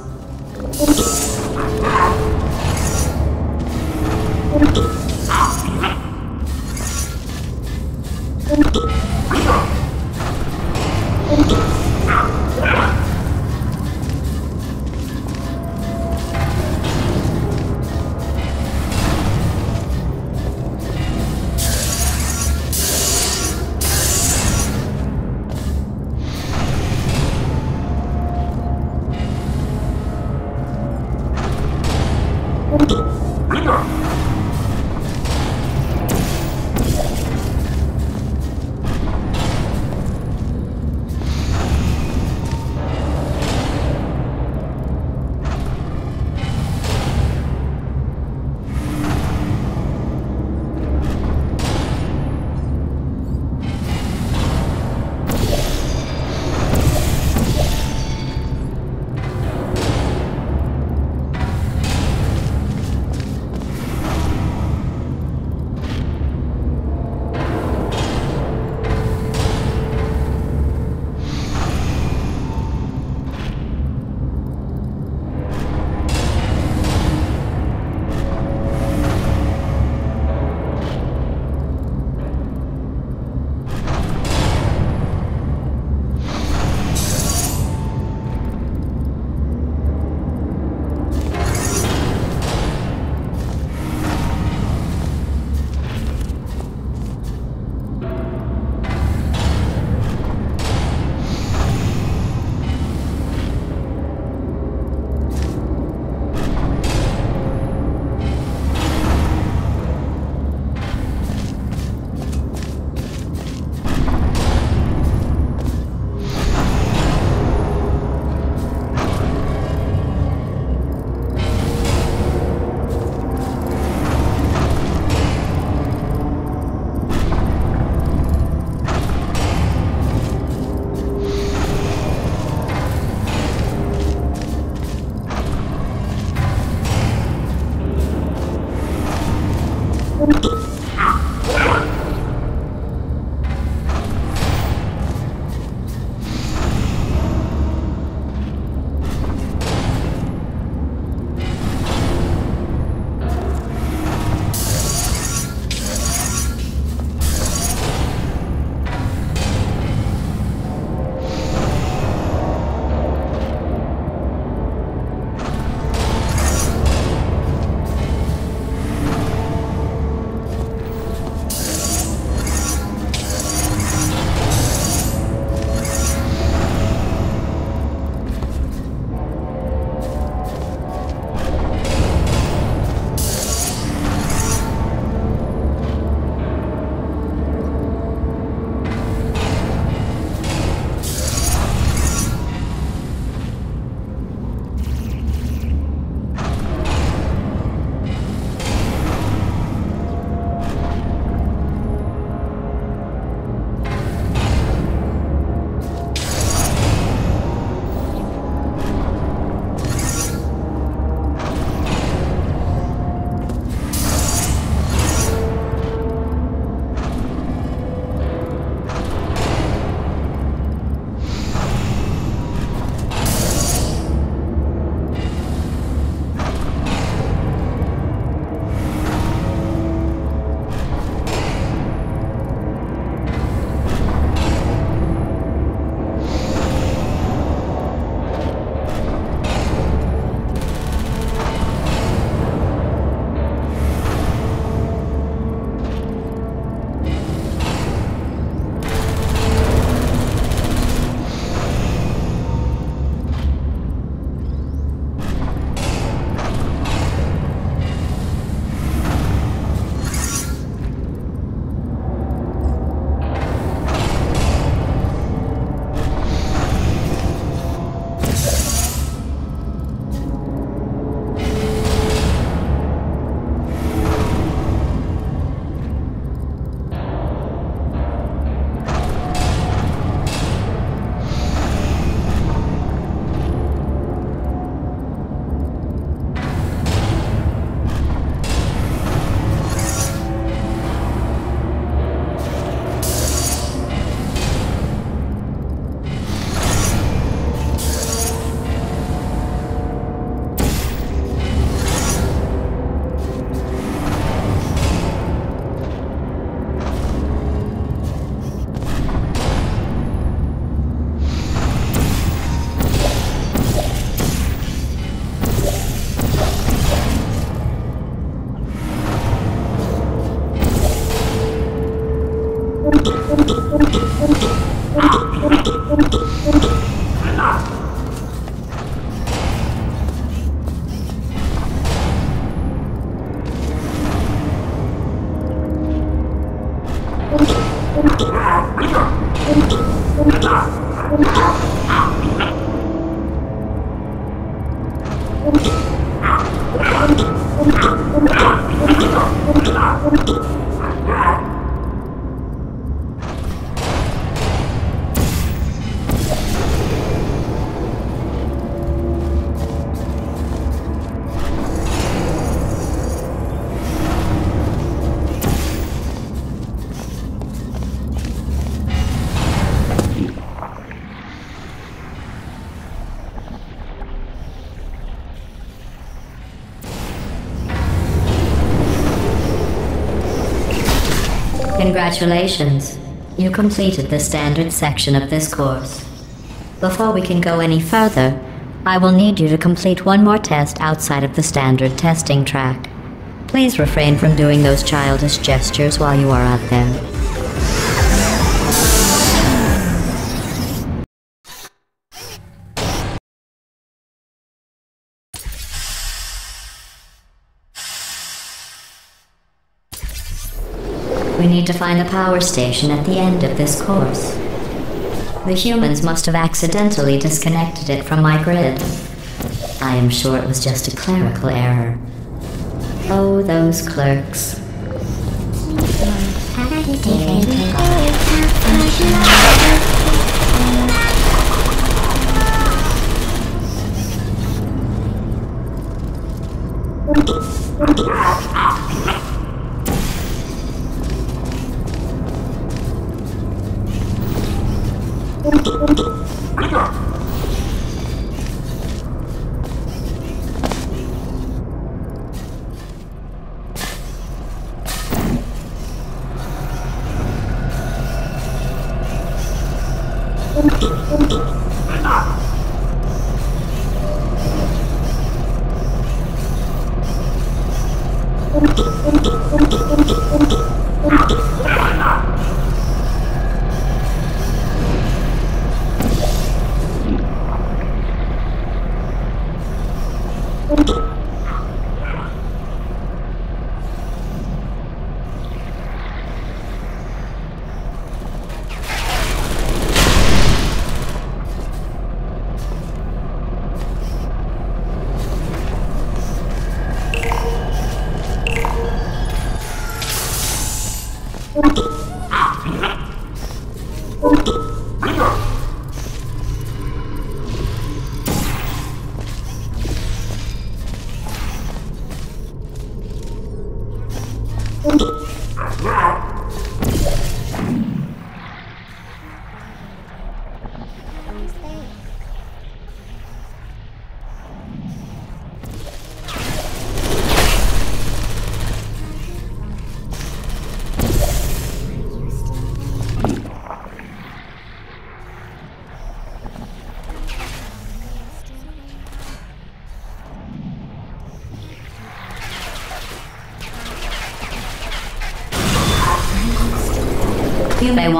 Congratulations. You completed the standard section of this course. Before we can go any further, I will need you to complete one more test outside of the standard testing track. Please refrain from doing those childish gestures while you are out there. Need to find the power station at the end of this course. The humans must have accidentally disconnected it from my grid. I am sure it was just a clerical error. Oh, those clerks.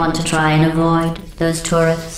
Want to try and avoid those turrets.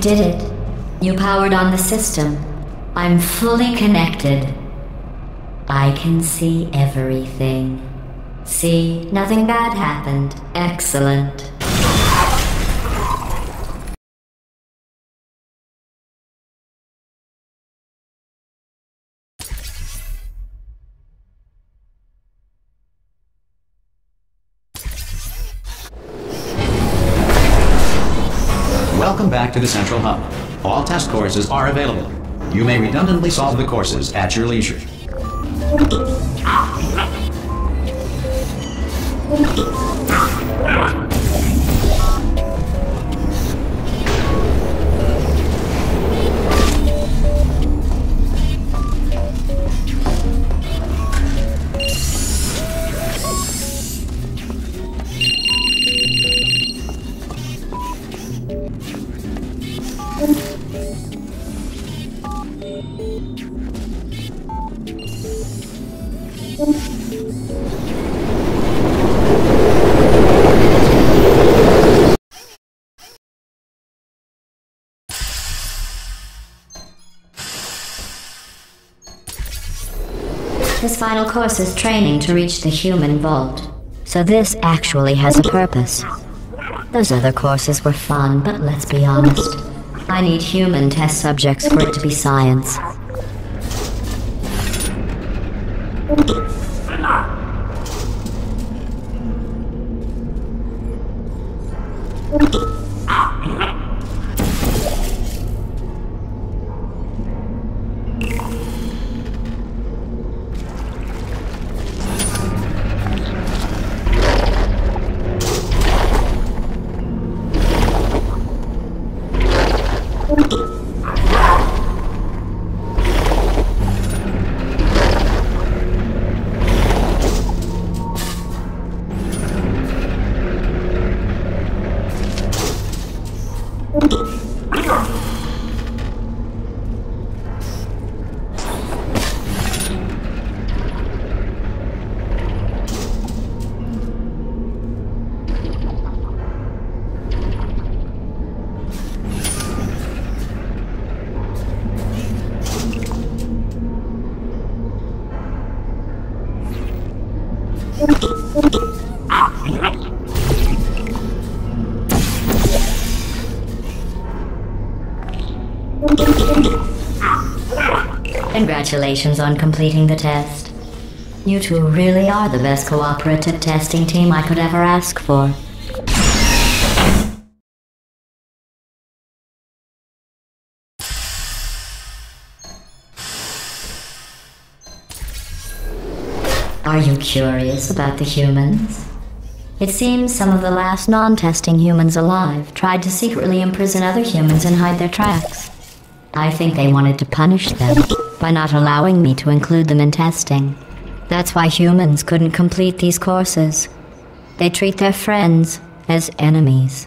Did it. You powered on the system. I'm fully connected. I can see everything. See, nothing bad happened. Excellent. Back to the Central Hub. All test courses are available. You may redundantly solve the courses at your leisure. Final course is training to reach the human vault. So this actually has a purpose. Those other courses were fun, but let's be honest. I need human test subjects for it to be science. Congratulations on completing the test. You two really are the best cooperative testing team I could ever ask for. Are you curious about the humans? It seems some of the last non testing humans alive tried to secretly imprison other humans and hide their tracks. I think they wanted to punish them by not allowing me to include them in testing. That's why humans couldn't complete these courses. They treat their friends as enemies.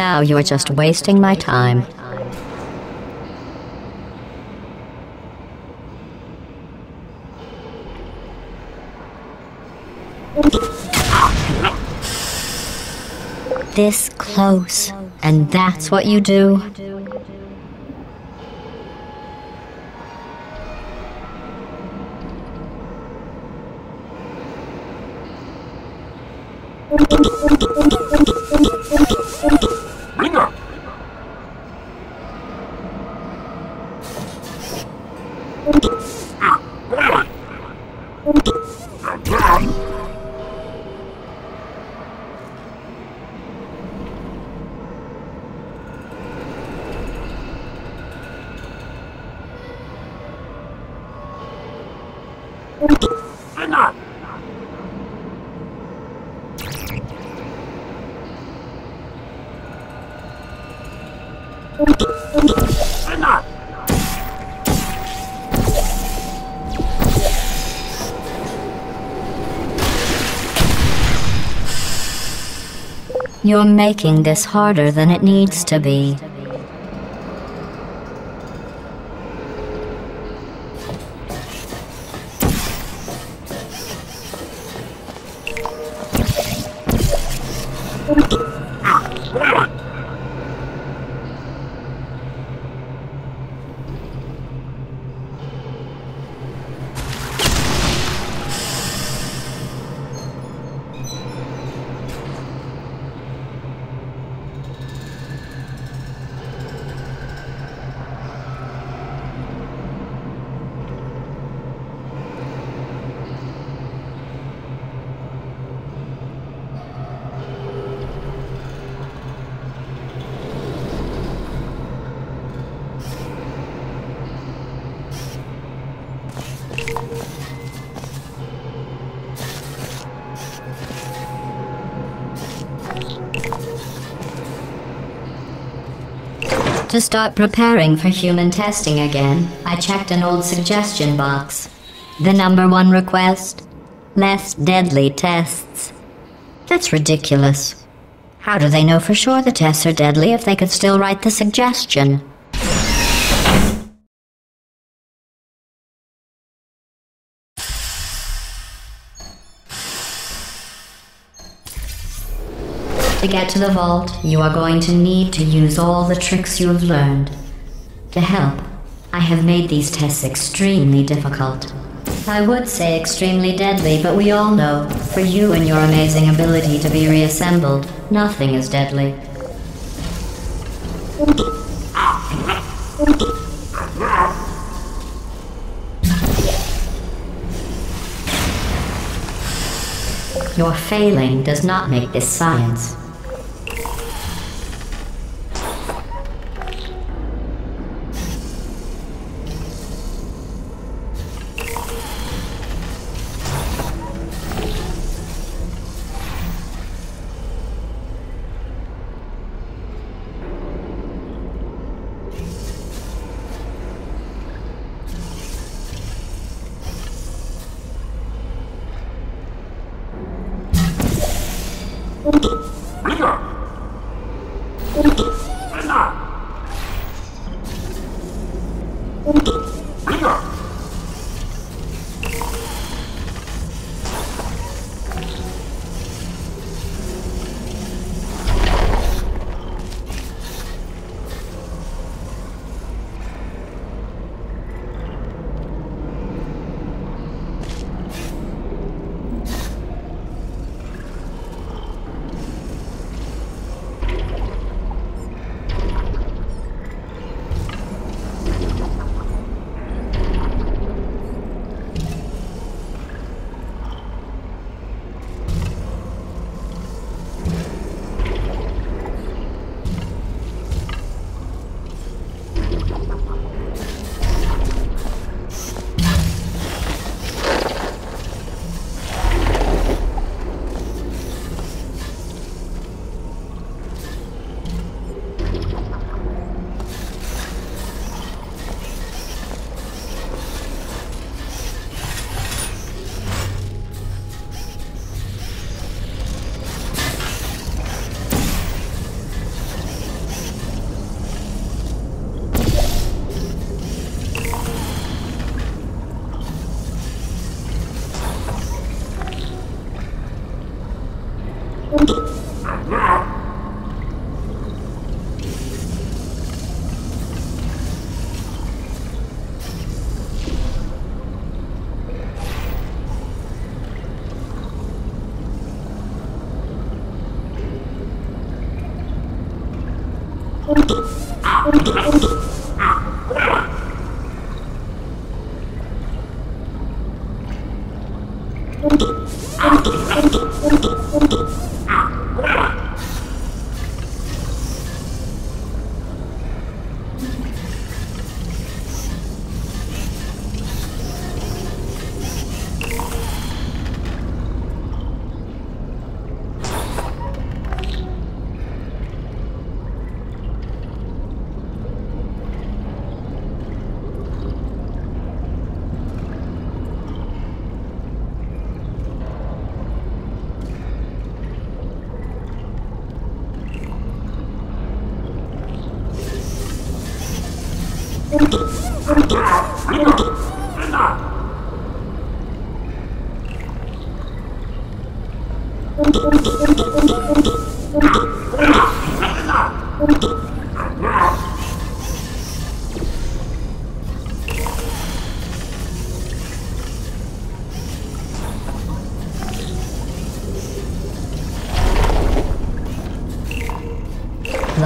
Now you're just wasting my time. This close, and that's what you do? You're making this harder than it needs to be. Start preparing for human testing again, I checked an old suggestion box. The number one request? Less deadly tests. That's ridiculous. How do they know for sure the tests are deadly if they could still write the suggestion? To get to the vault, you are going to need to use all the tricks you have learned. To help, I have made these tests extremely difficult. I would say extremely deadly, but we all know, for you and your amazing ability to be reassembled, nothing is deadly. Your failing does not make this science.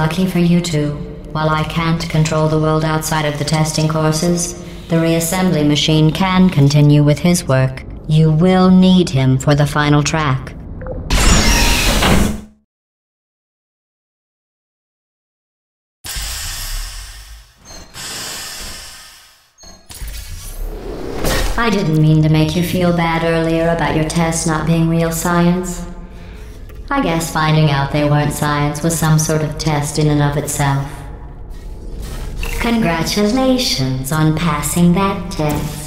Lucky for you two, while I can't control the world outside of the testing courses, the reassembly machine can continue with his work. You will need him for the final track. I didn't mean to make you feel bad earlier about your tests not being real science. I guess finding out they weren't science was some sort of test in and of itself. Congratulations on passing that test.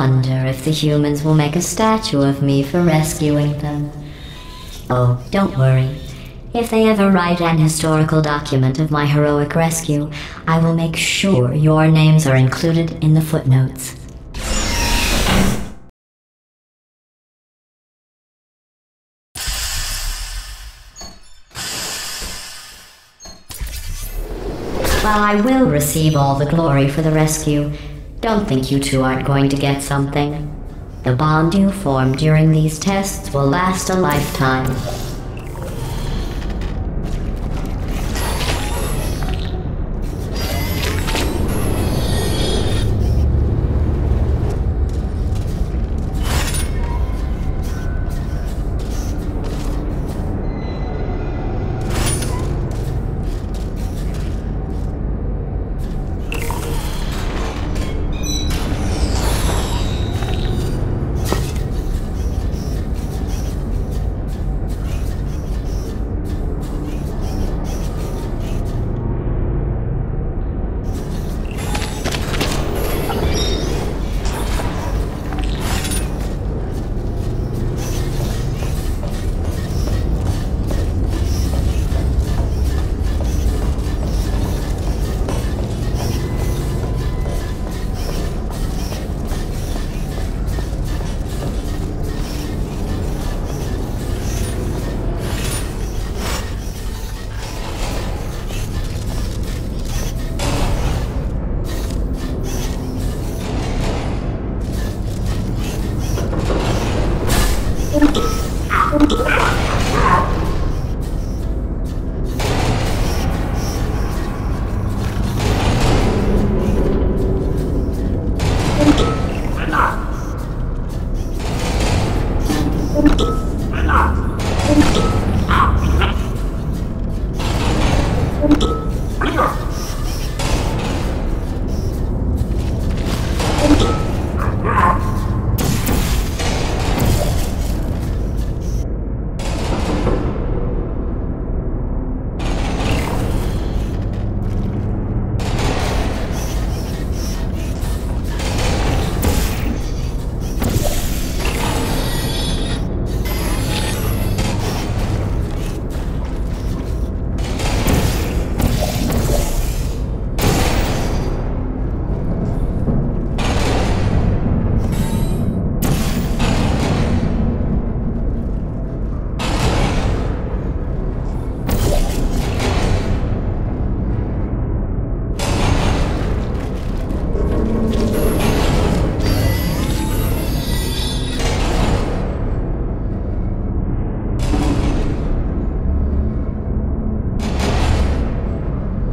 Wonder if the humans will make a statue of me for rescuing them. Oh, don't worry. If they ever write an historical document of my heroic rescue, I will make sure your names are included in the footnotes. While I will receive all the glory for the rescue, don't think you two aren't going to get something. The bond you form during these tests will last a lifetime.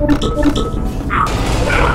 Oh, my God.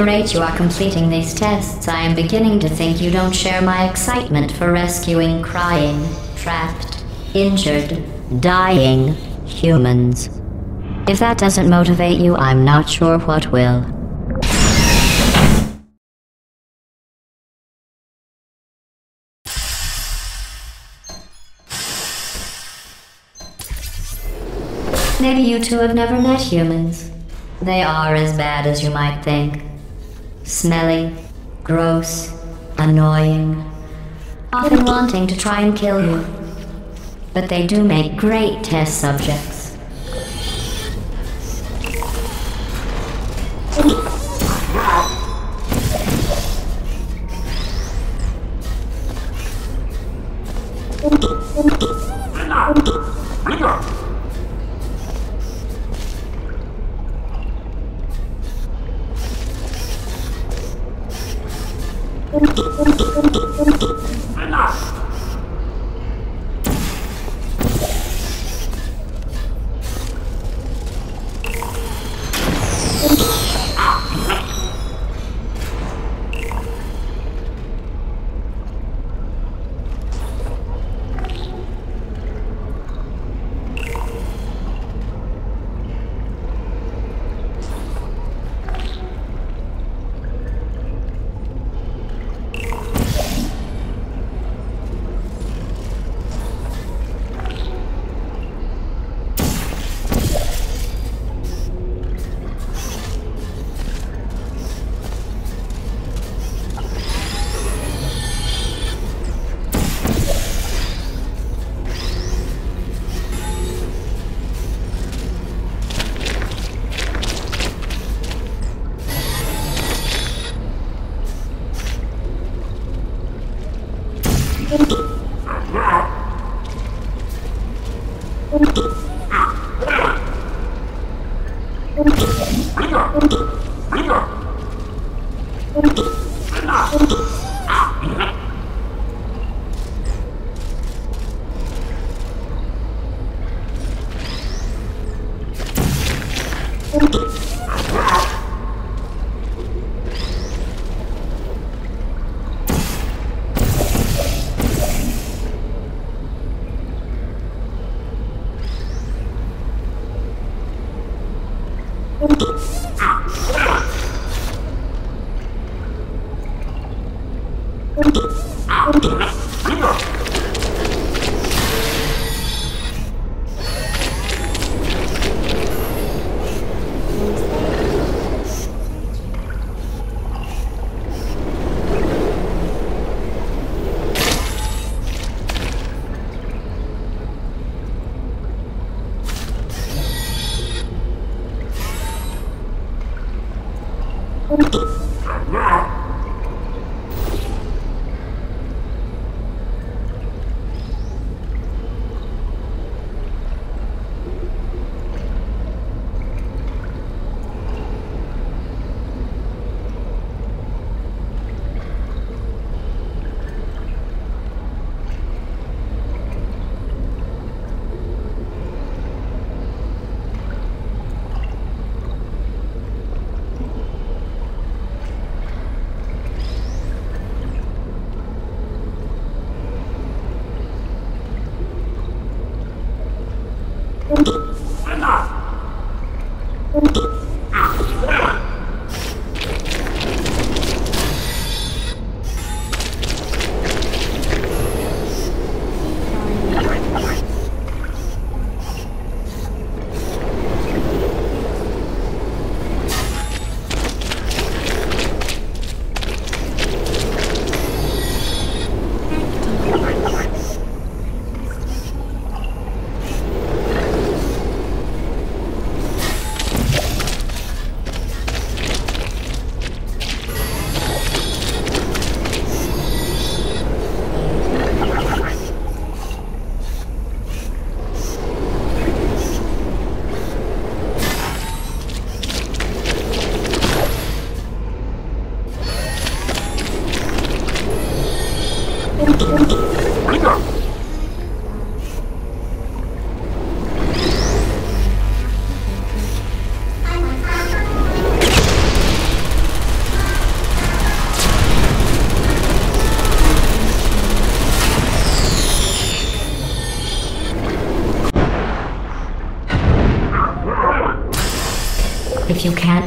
The rate you are completing these tests, I am beginning to think you don't share my excitement for rescuing crying, trapped, injured, dying humans. If that doesn't motivate you, I'm not sure what will. Maybe you two have never met humans. They are as bad as you might think. Smelly, gross, annoying, often wanting to try and kill you. But they do make great test subjects.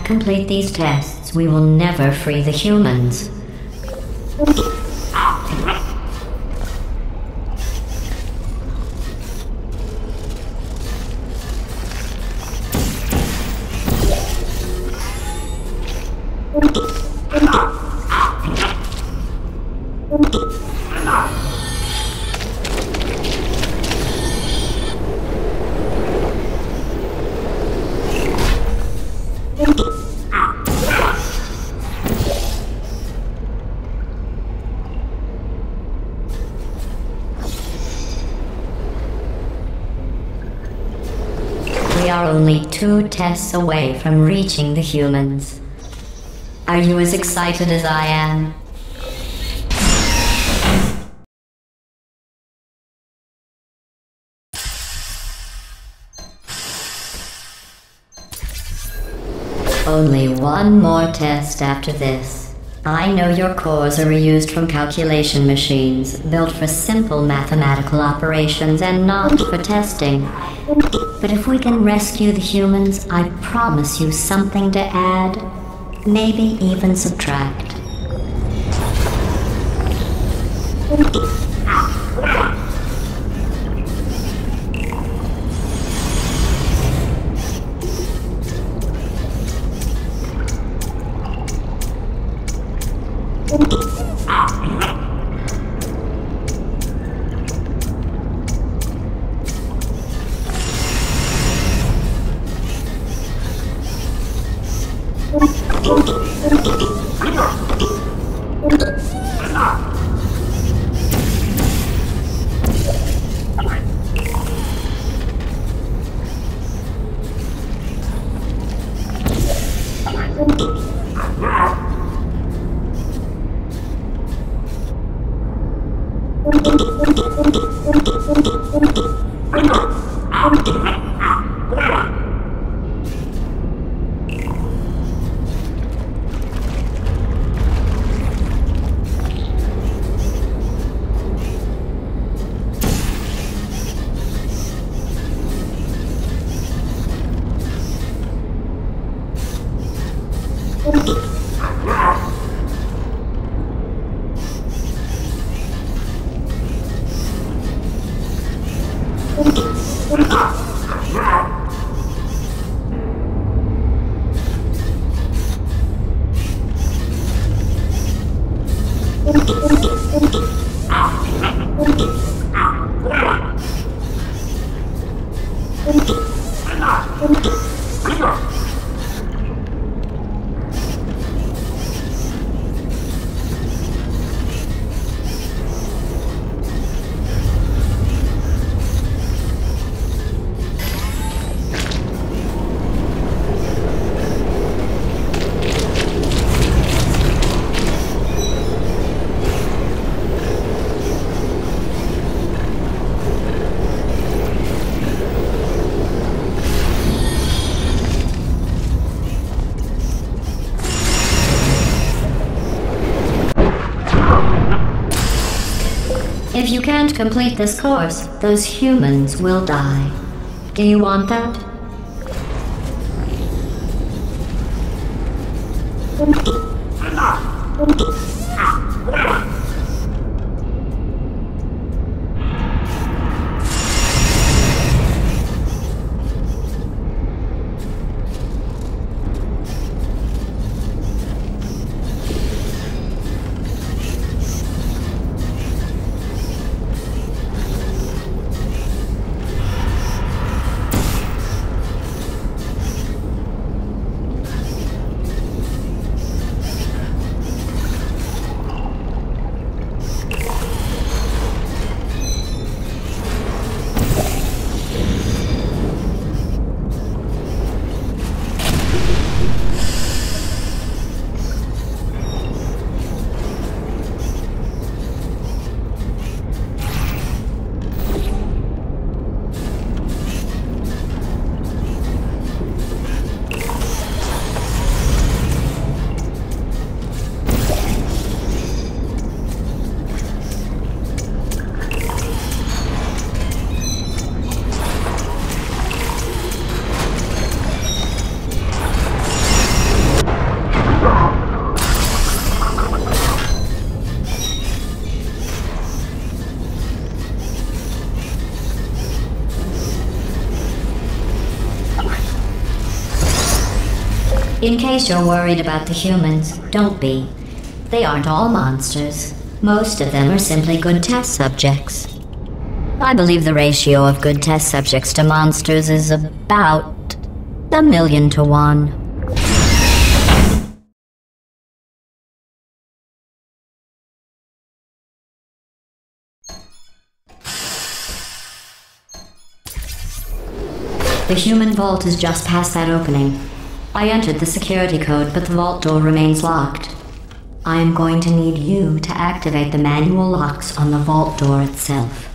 Complete these tests, we will never free the humans. Away from reaching the humans. Are you as excited as I am? Only one more test after this. I know your cores are reused from calculation machines, built for simple mathematical operations and not for testing. But if we can rescue the humans, I promise you something to add, maybe even subtract. If you can't complete this course, those humans will die. Do you want that? In case you're worried about the humans, don't be. They aren't all monsters. Most of them are simply good test subjects. I believe the ratio of good test subjects to monsters is about a million to one. The human vault is just past that opening. I entered the security code, but the vault door remains locked. I am going to need you to activate the manual locks on the vault door itself.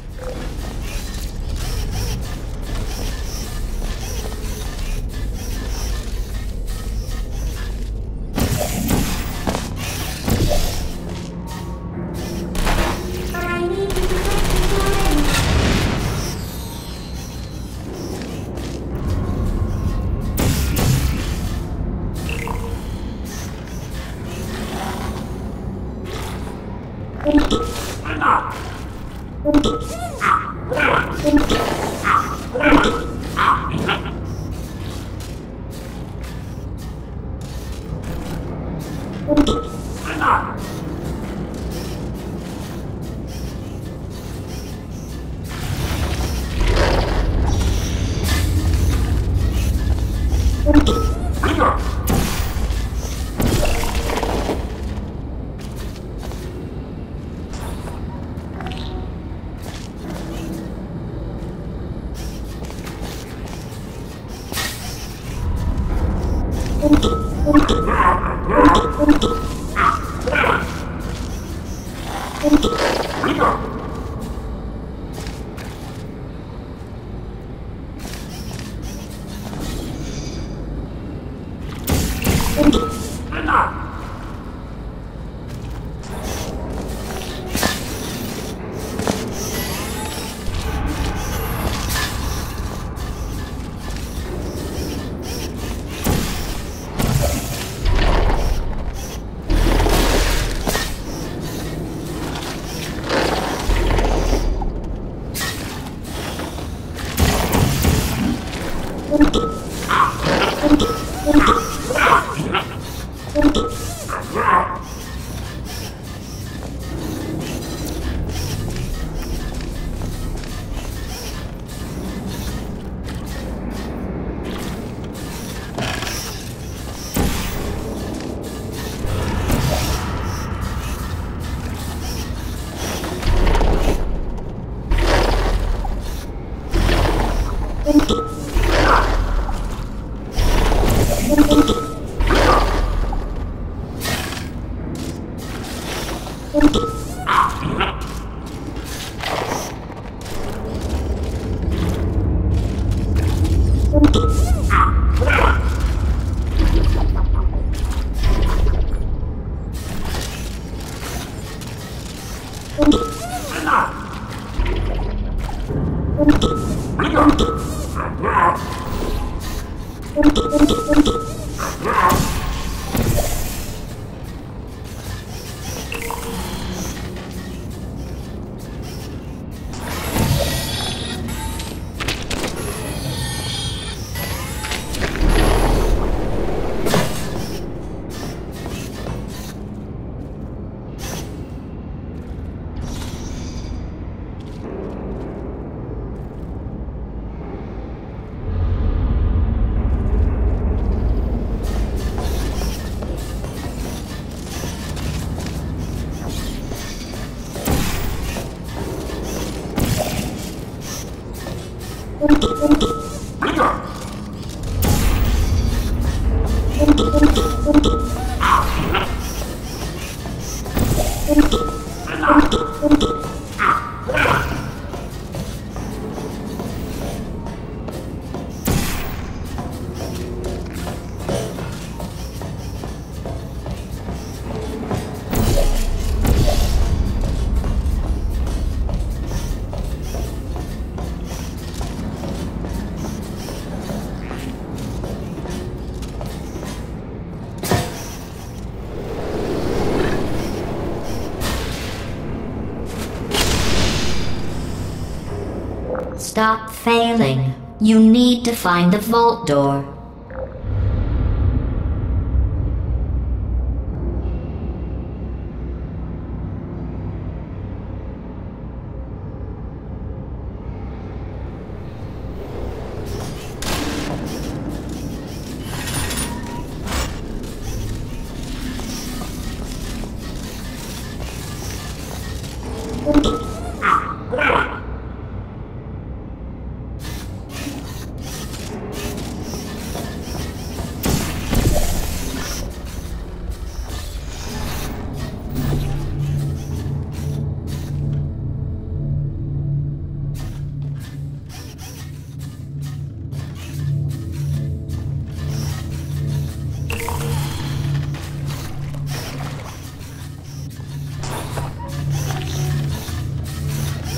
Stop failing. You need to find the vault door.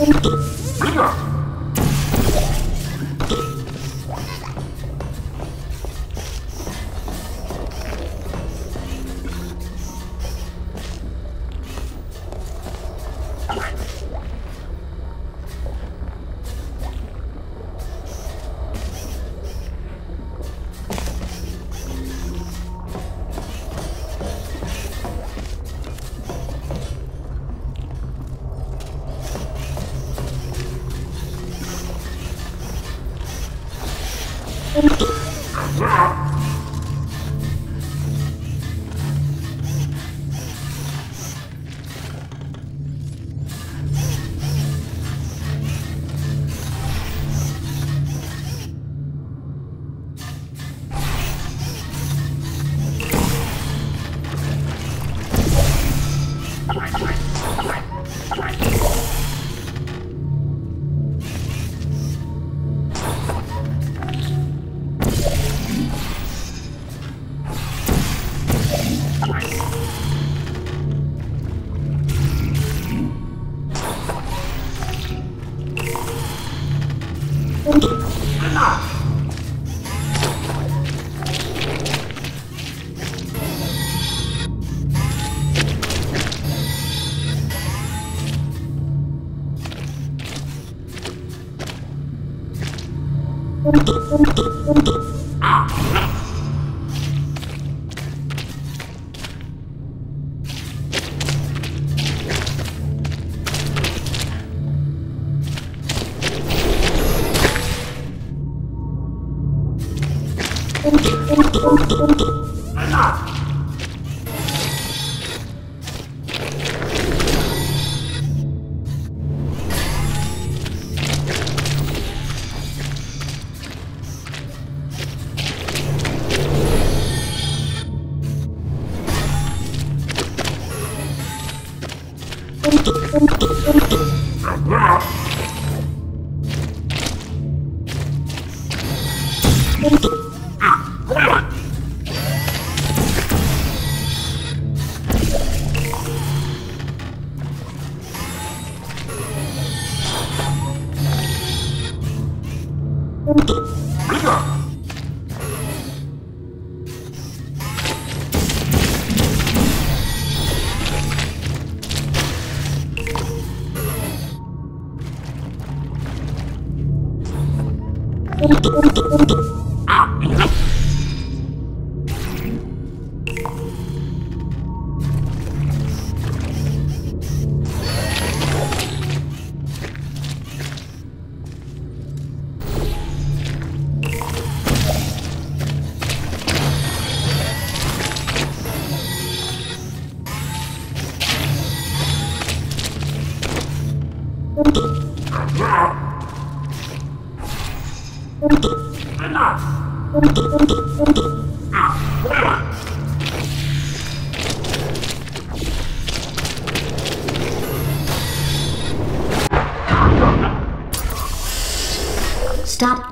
Stop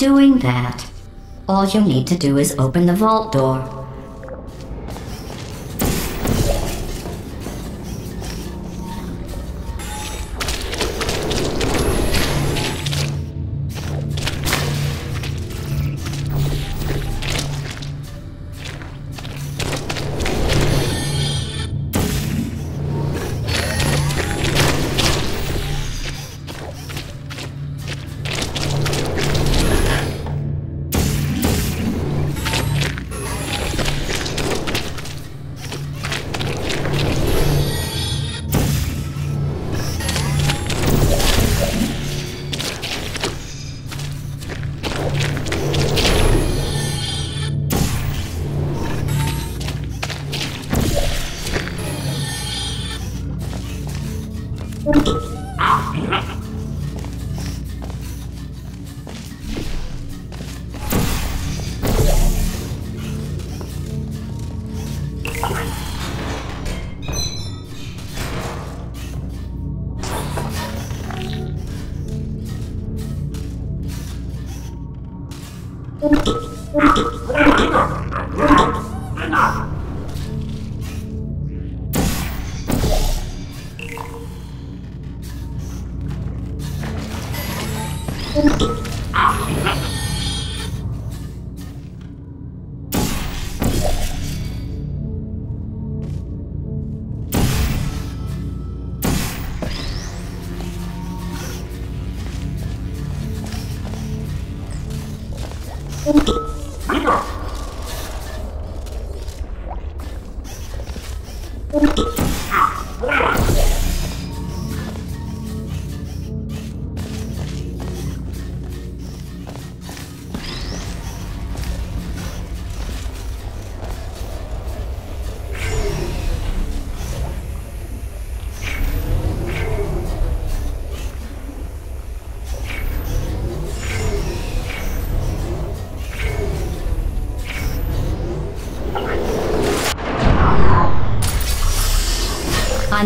doing that. All you need to do is open the vault door.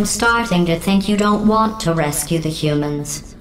I'm starting to think you don't want to rescue the humans.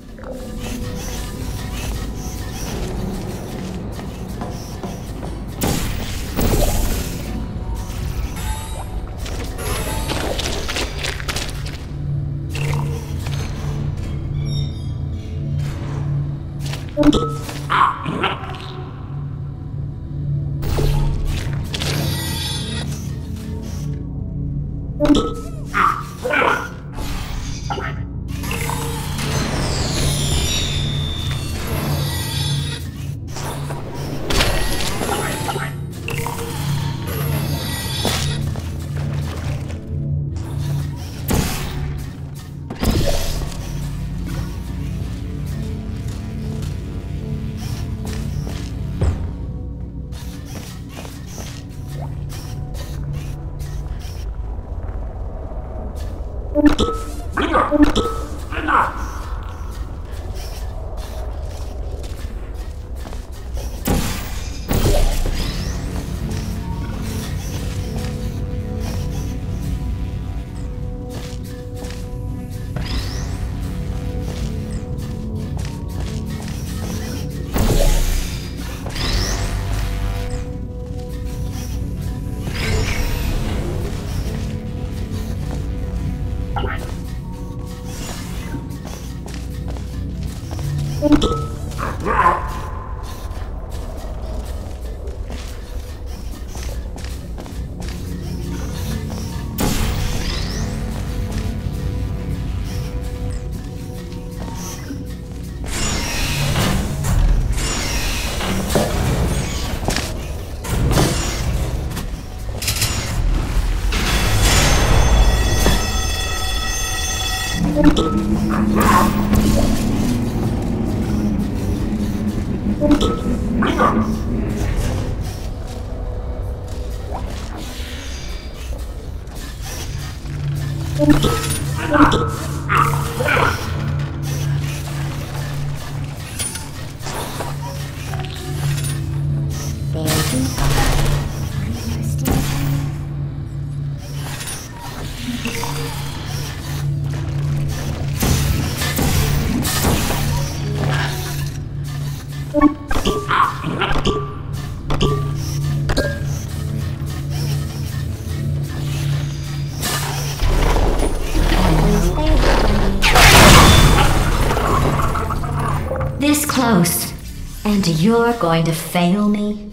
And you're going to fail me?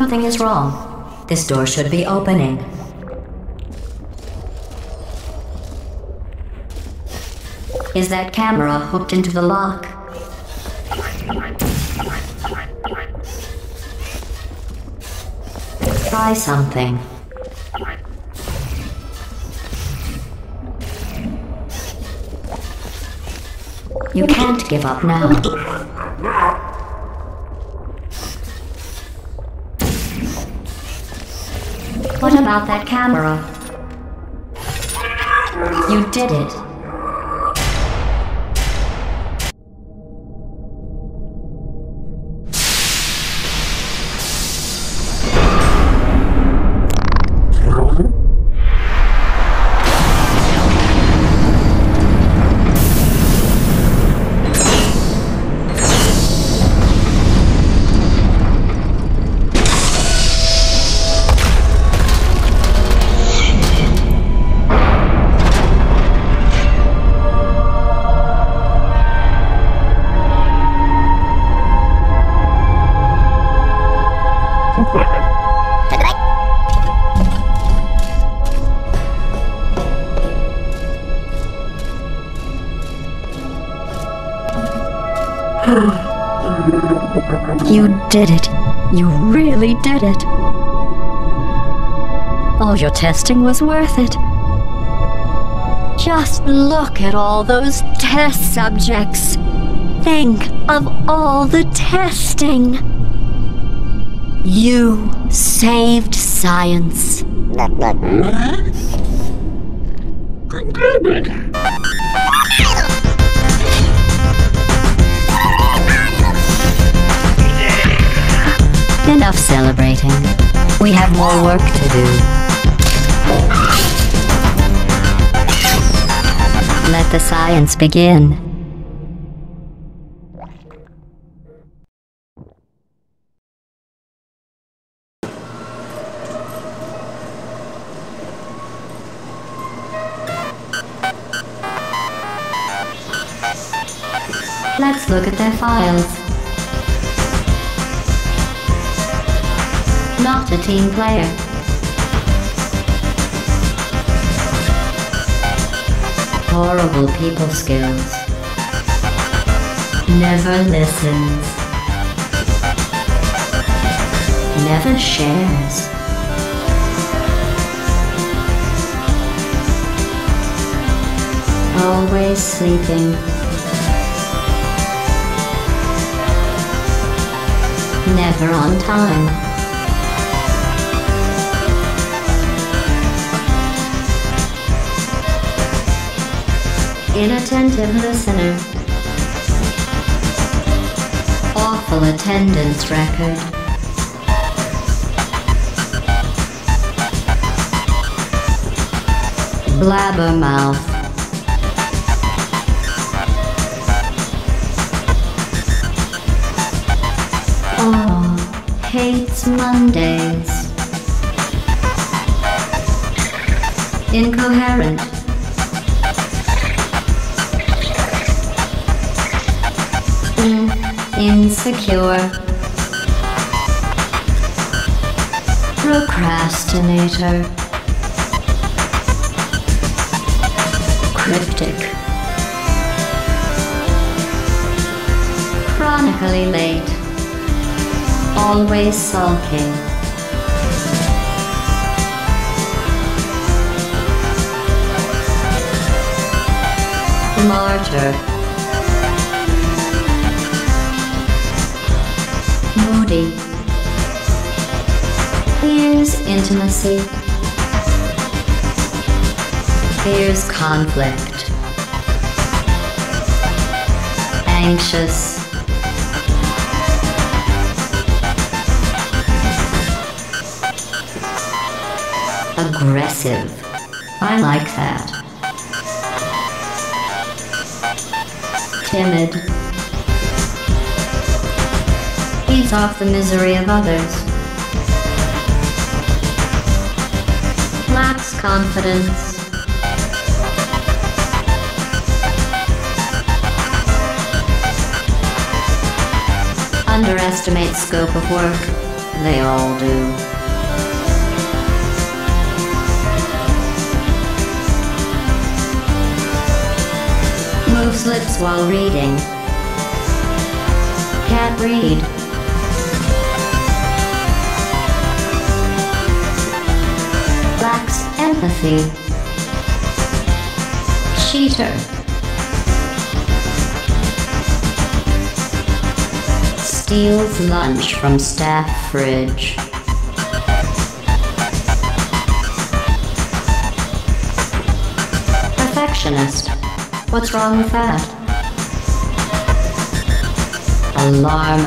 Something is wrong. This door should be opening. Is that camera hooked into the lock? Try something. You can't give up now. Camera? You did it. Your testing was worth it. Just look at all those test subjects. Think of all the testing. You saved science. Enough celebrating. We have more work to do. Let the science begin. Let's look at their files. Not a team player. Horrible people skills. Never listens. Never shares. Always sleeping. Never on time. Inattentive listener. Awful attendance record. Blabbermouth. Oh, hates Mondays. Incoherent. Insecure. Procrastinator. Cryptic. Chronically late. Always sulking. Martyr. Fears intimacy. Fears conflict. Anxious. Aggressive. I like that. Timid. Off the misery of others. Lacks confidence. Underestimate scope of work. They all do. Moves lips while reading. Can't read. apathy, cheater, steals lunch from staff fridge. Perfectionist. What's wrong with that? Alarm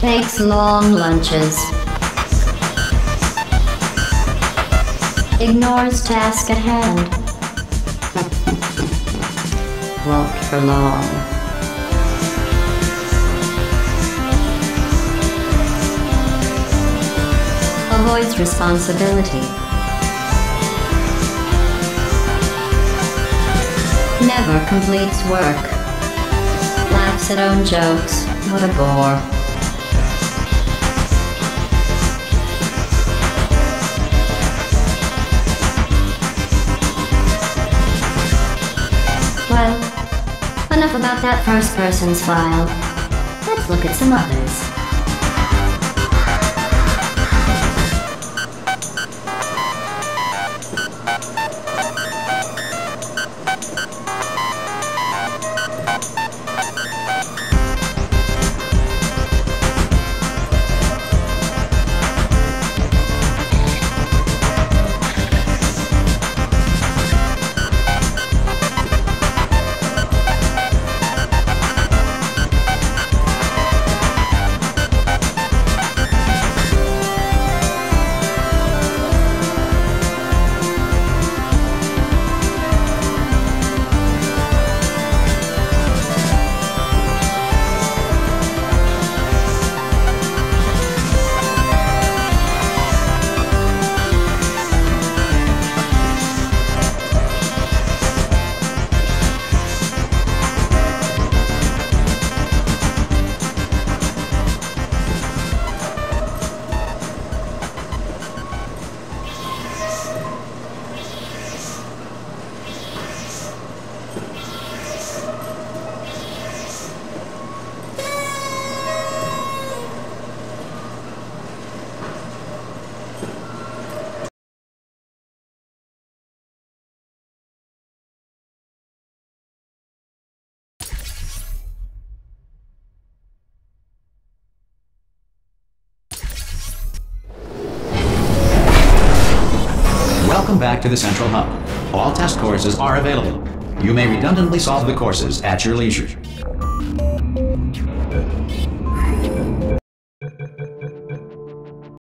Takes long lunches. Ignores task at hand. Won't for long. Avoids responsibility. Never completes work. Laughs at own jokes. What a bore. Well, enough about that first person's file. Let's look at some others. Back to the Central Hub. All test courses are available. You may redundantly solve the courses at your leisure.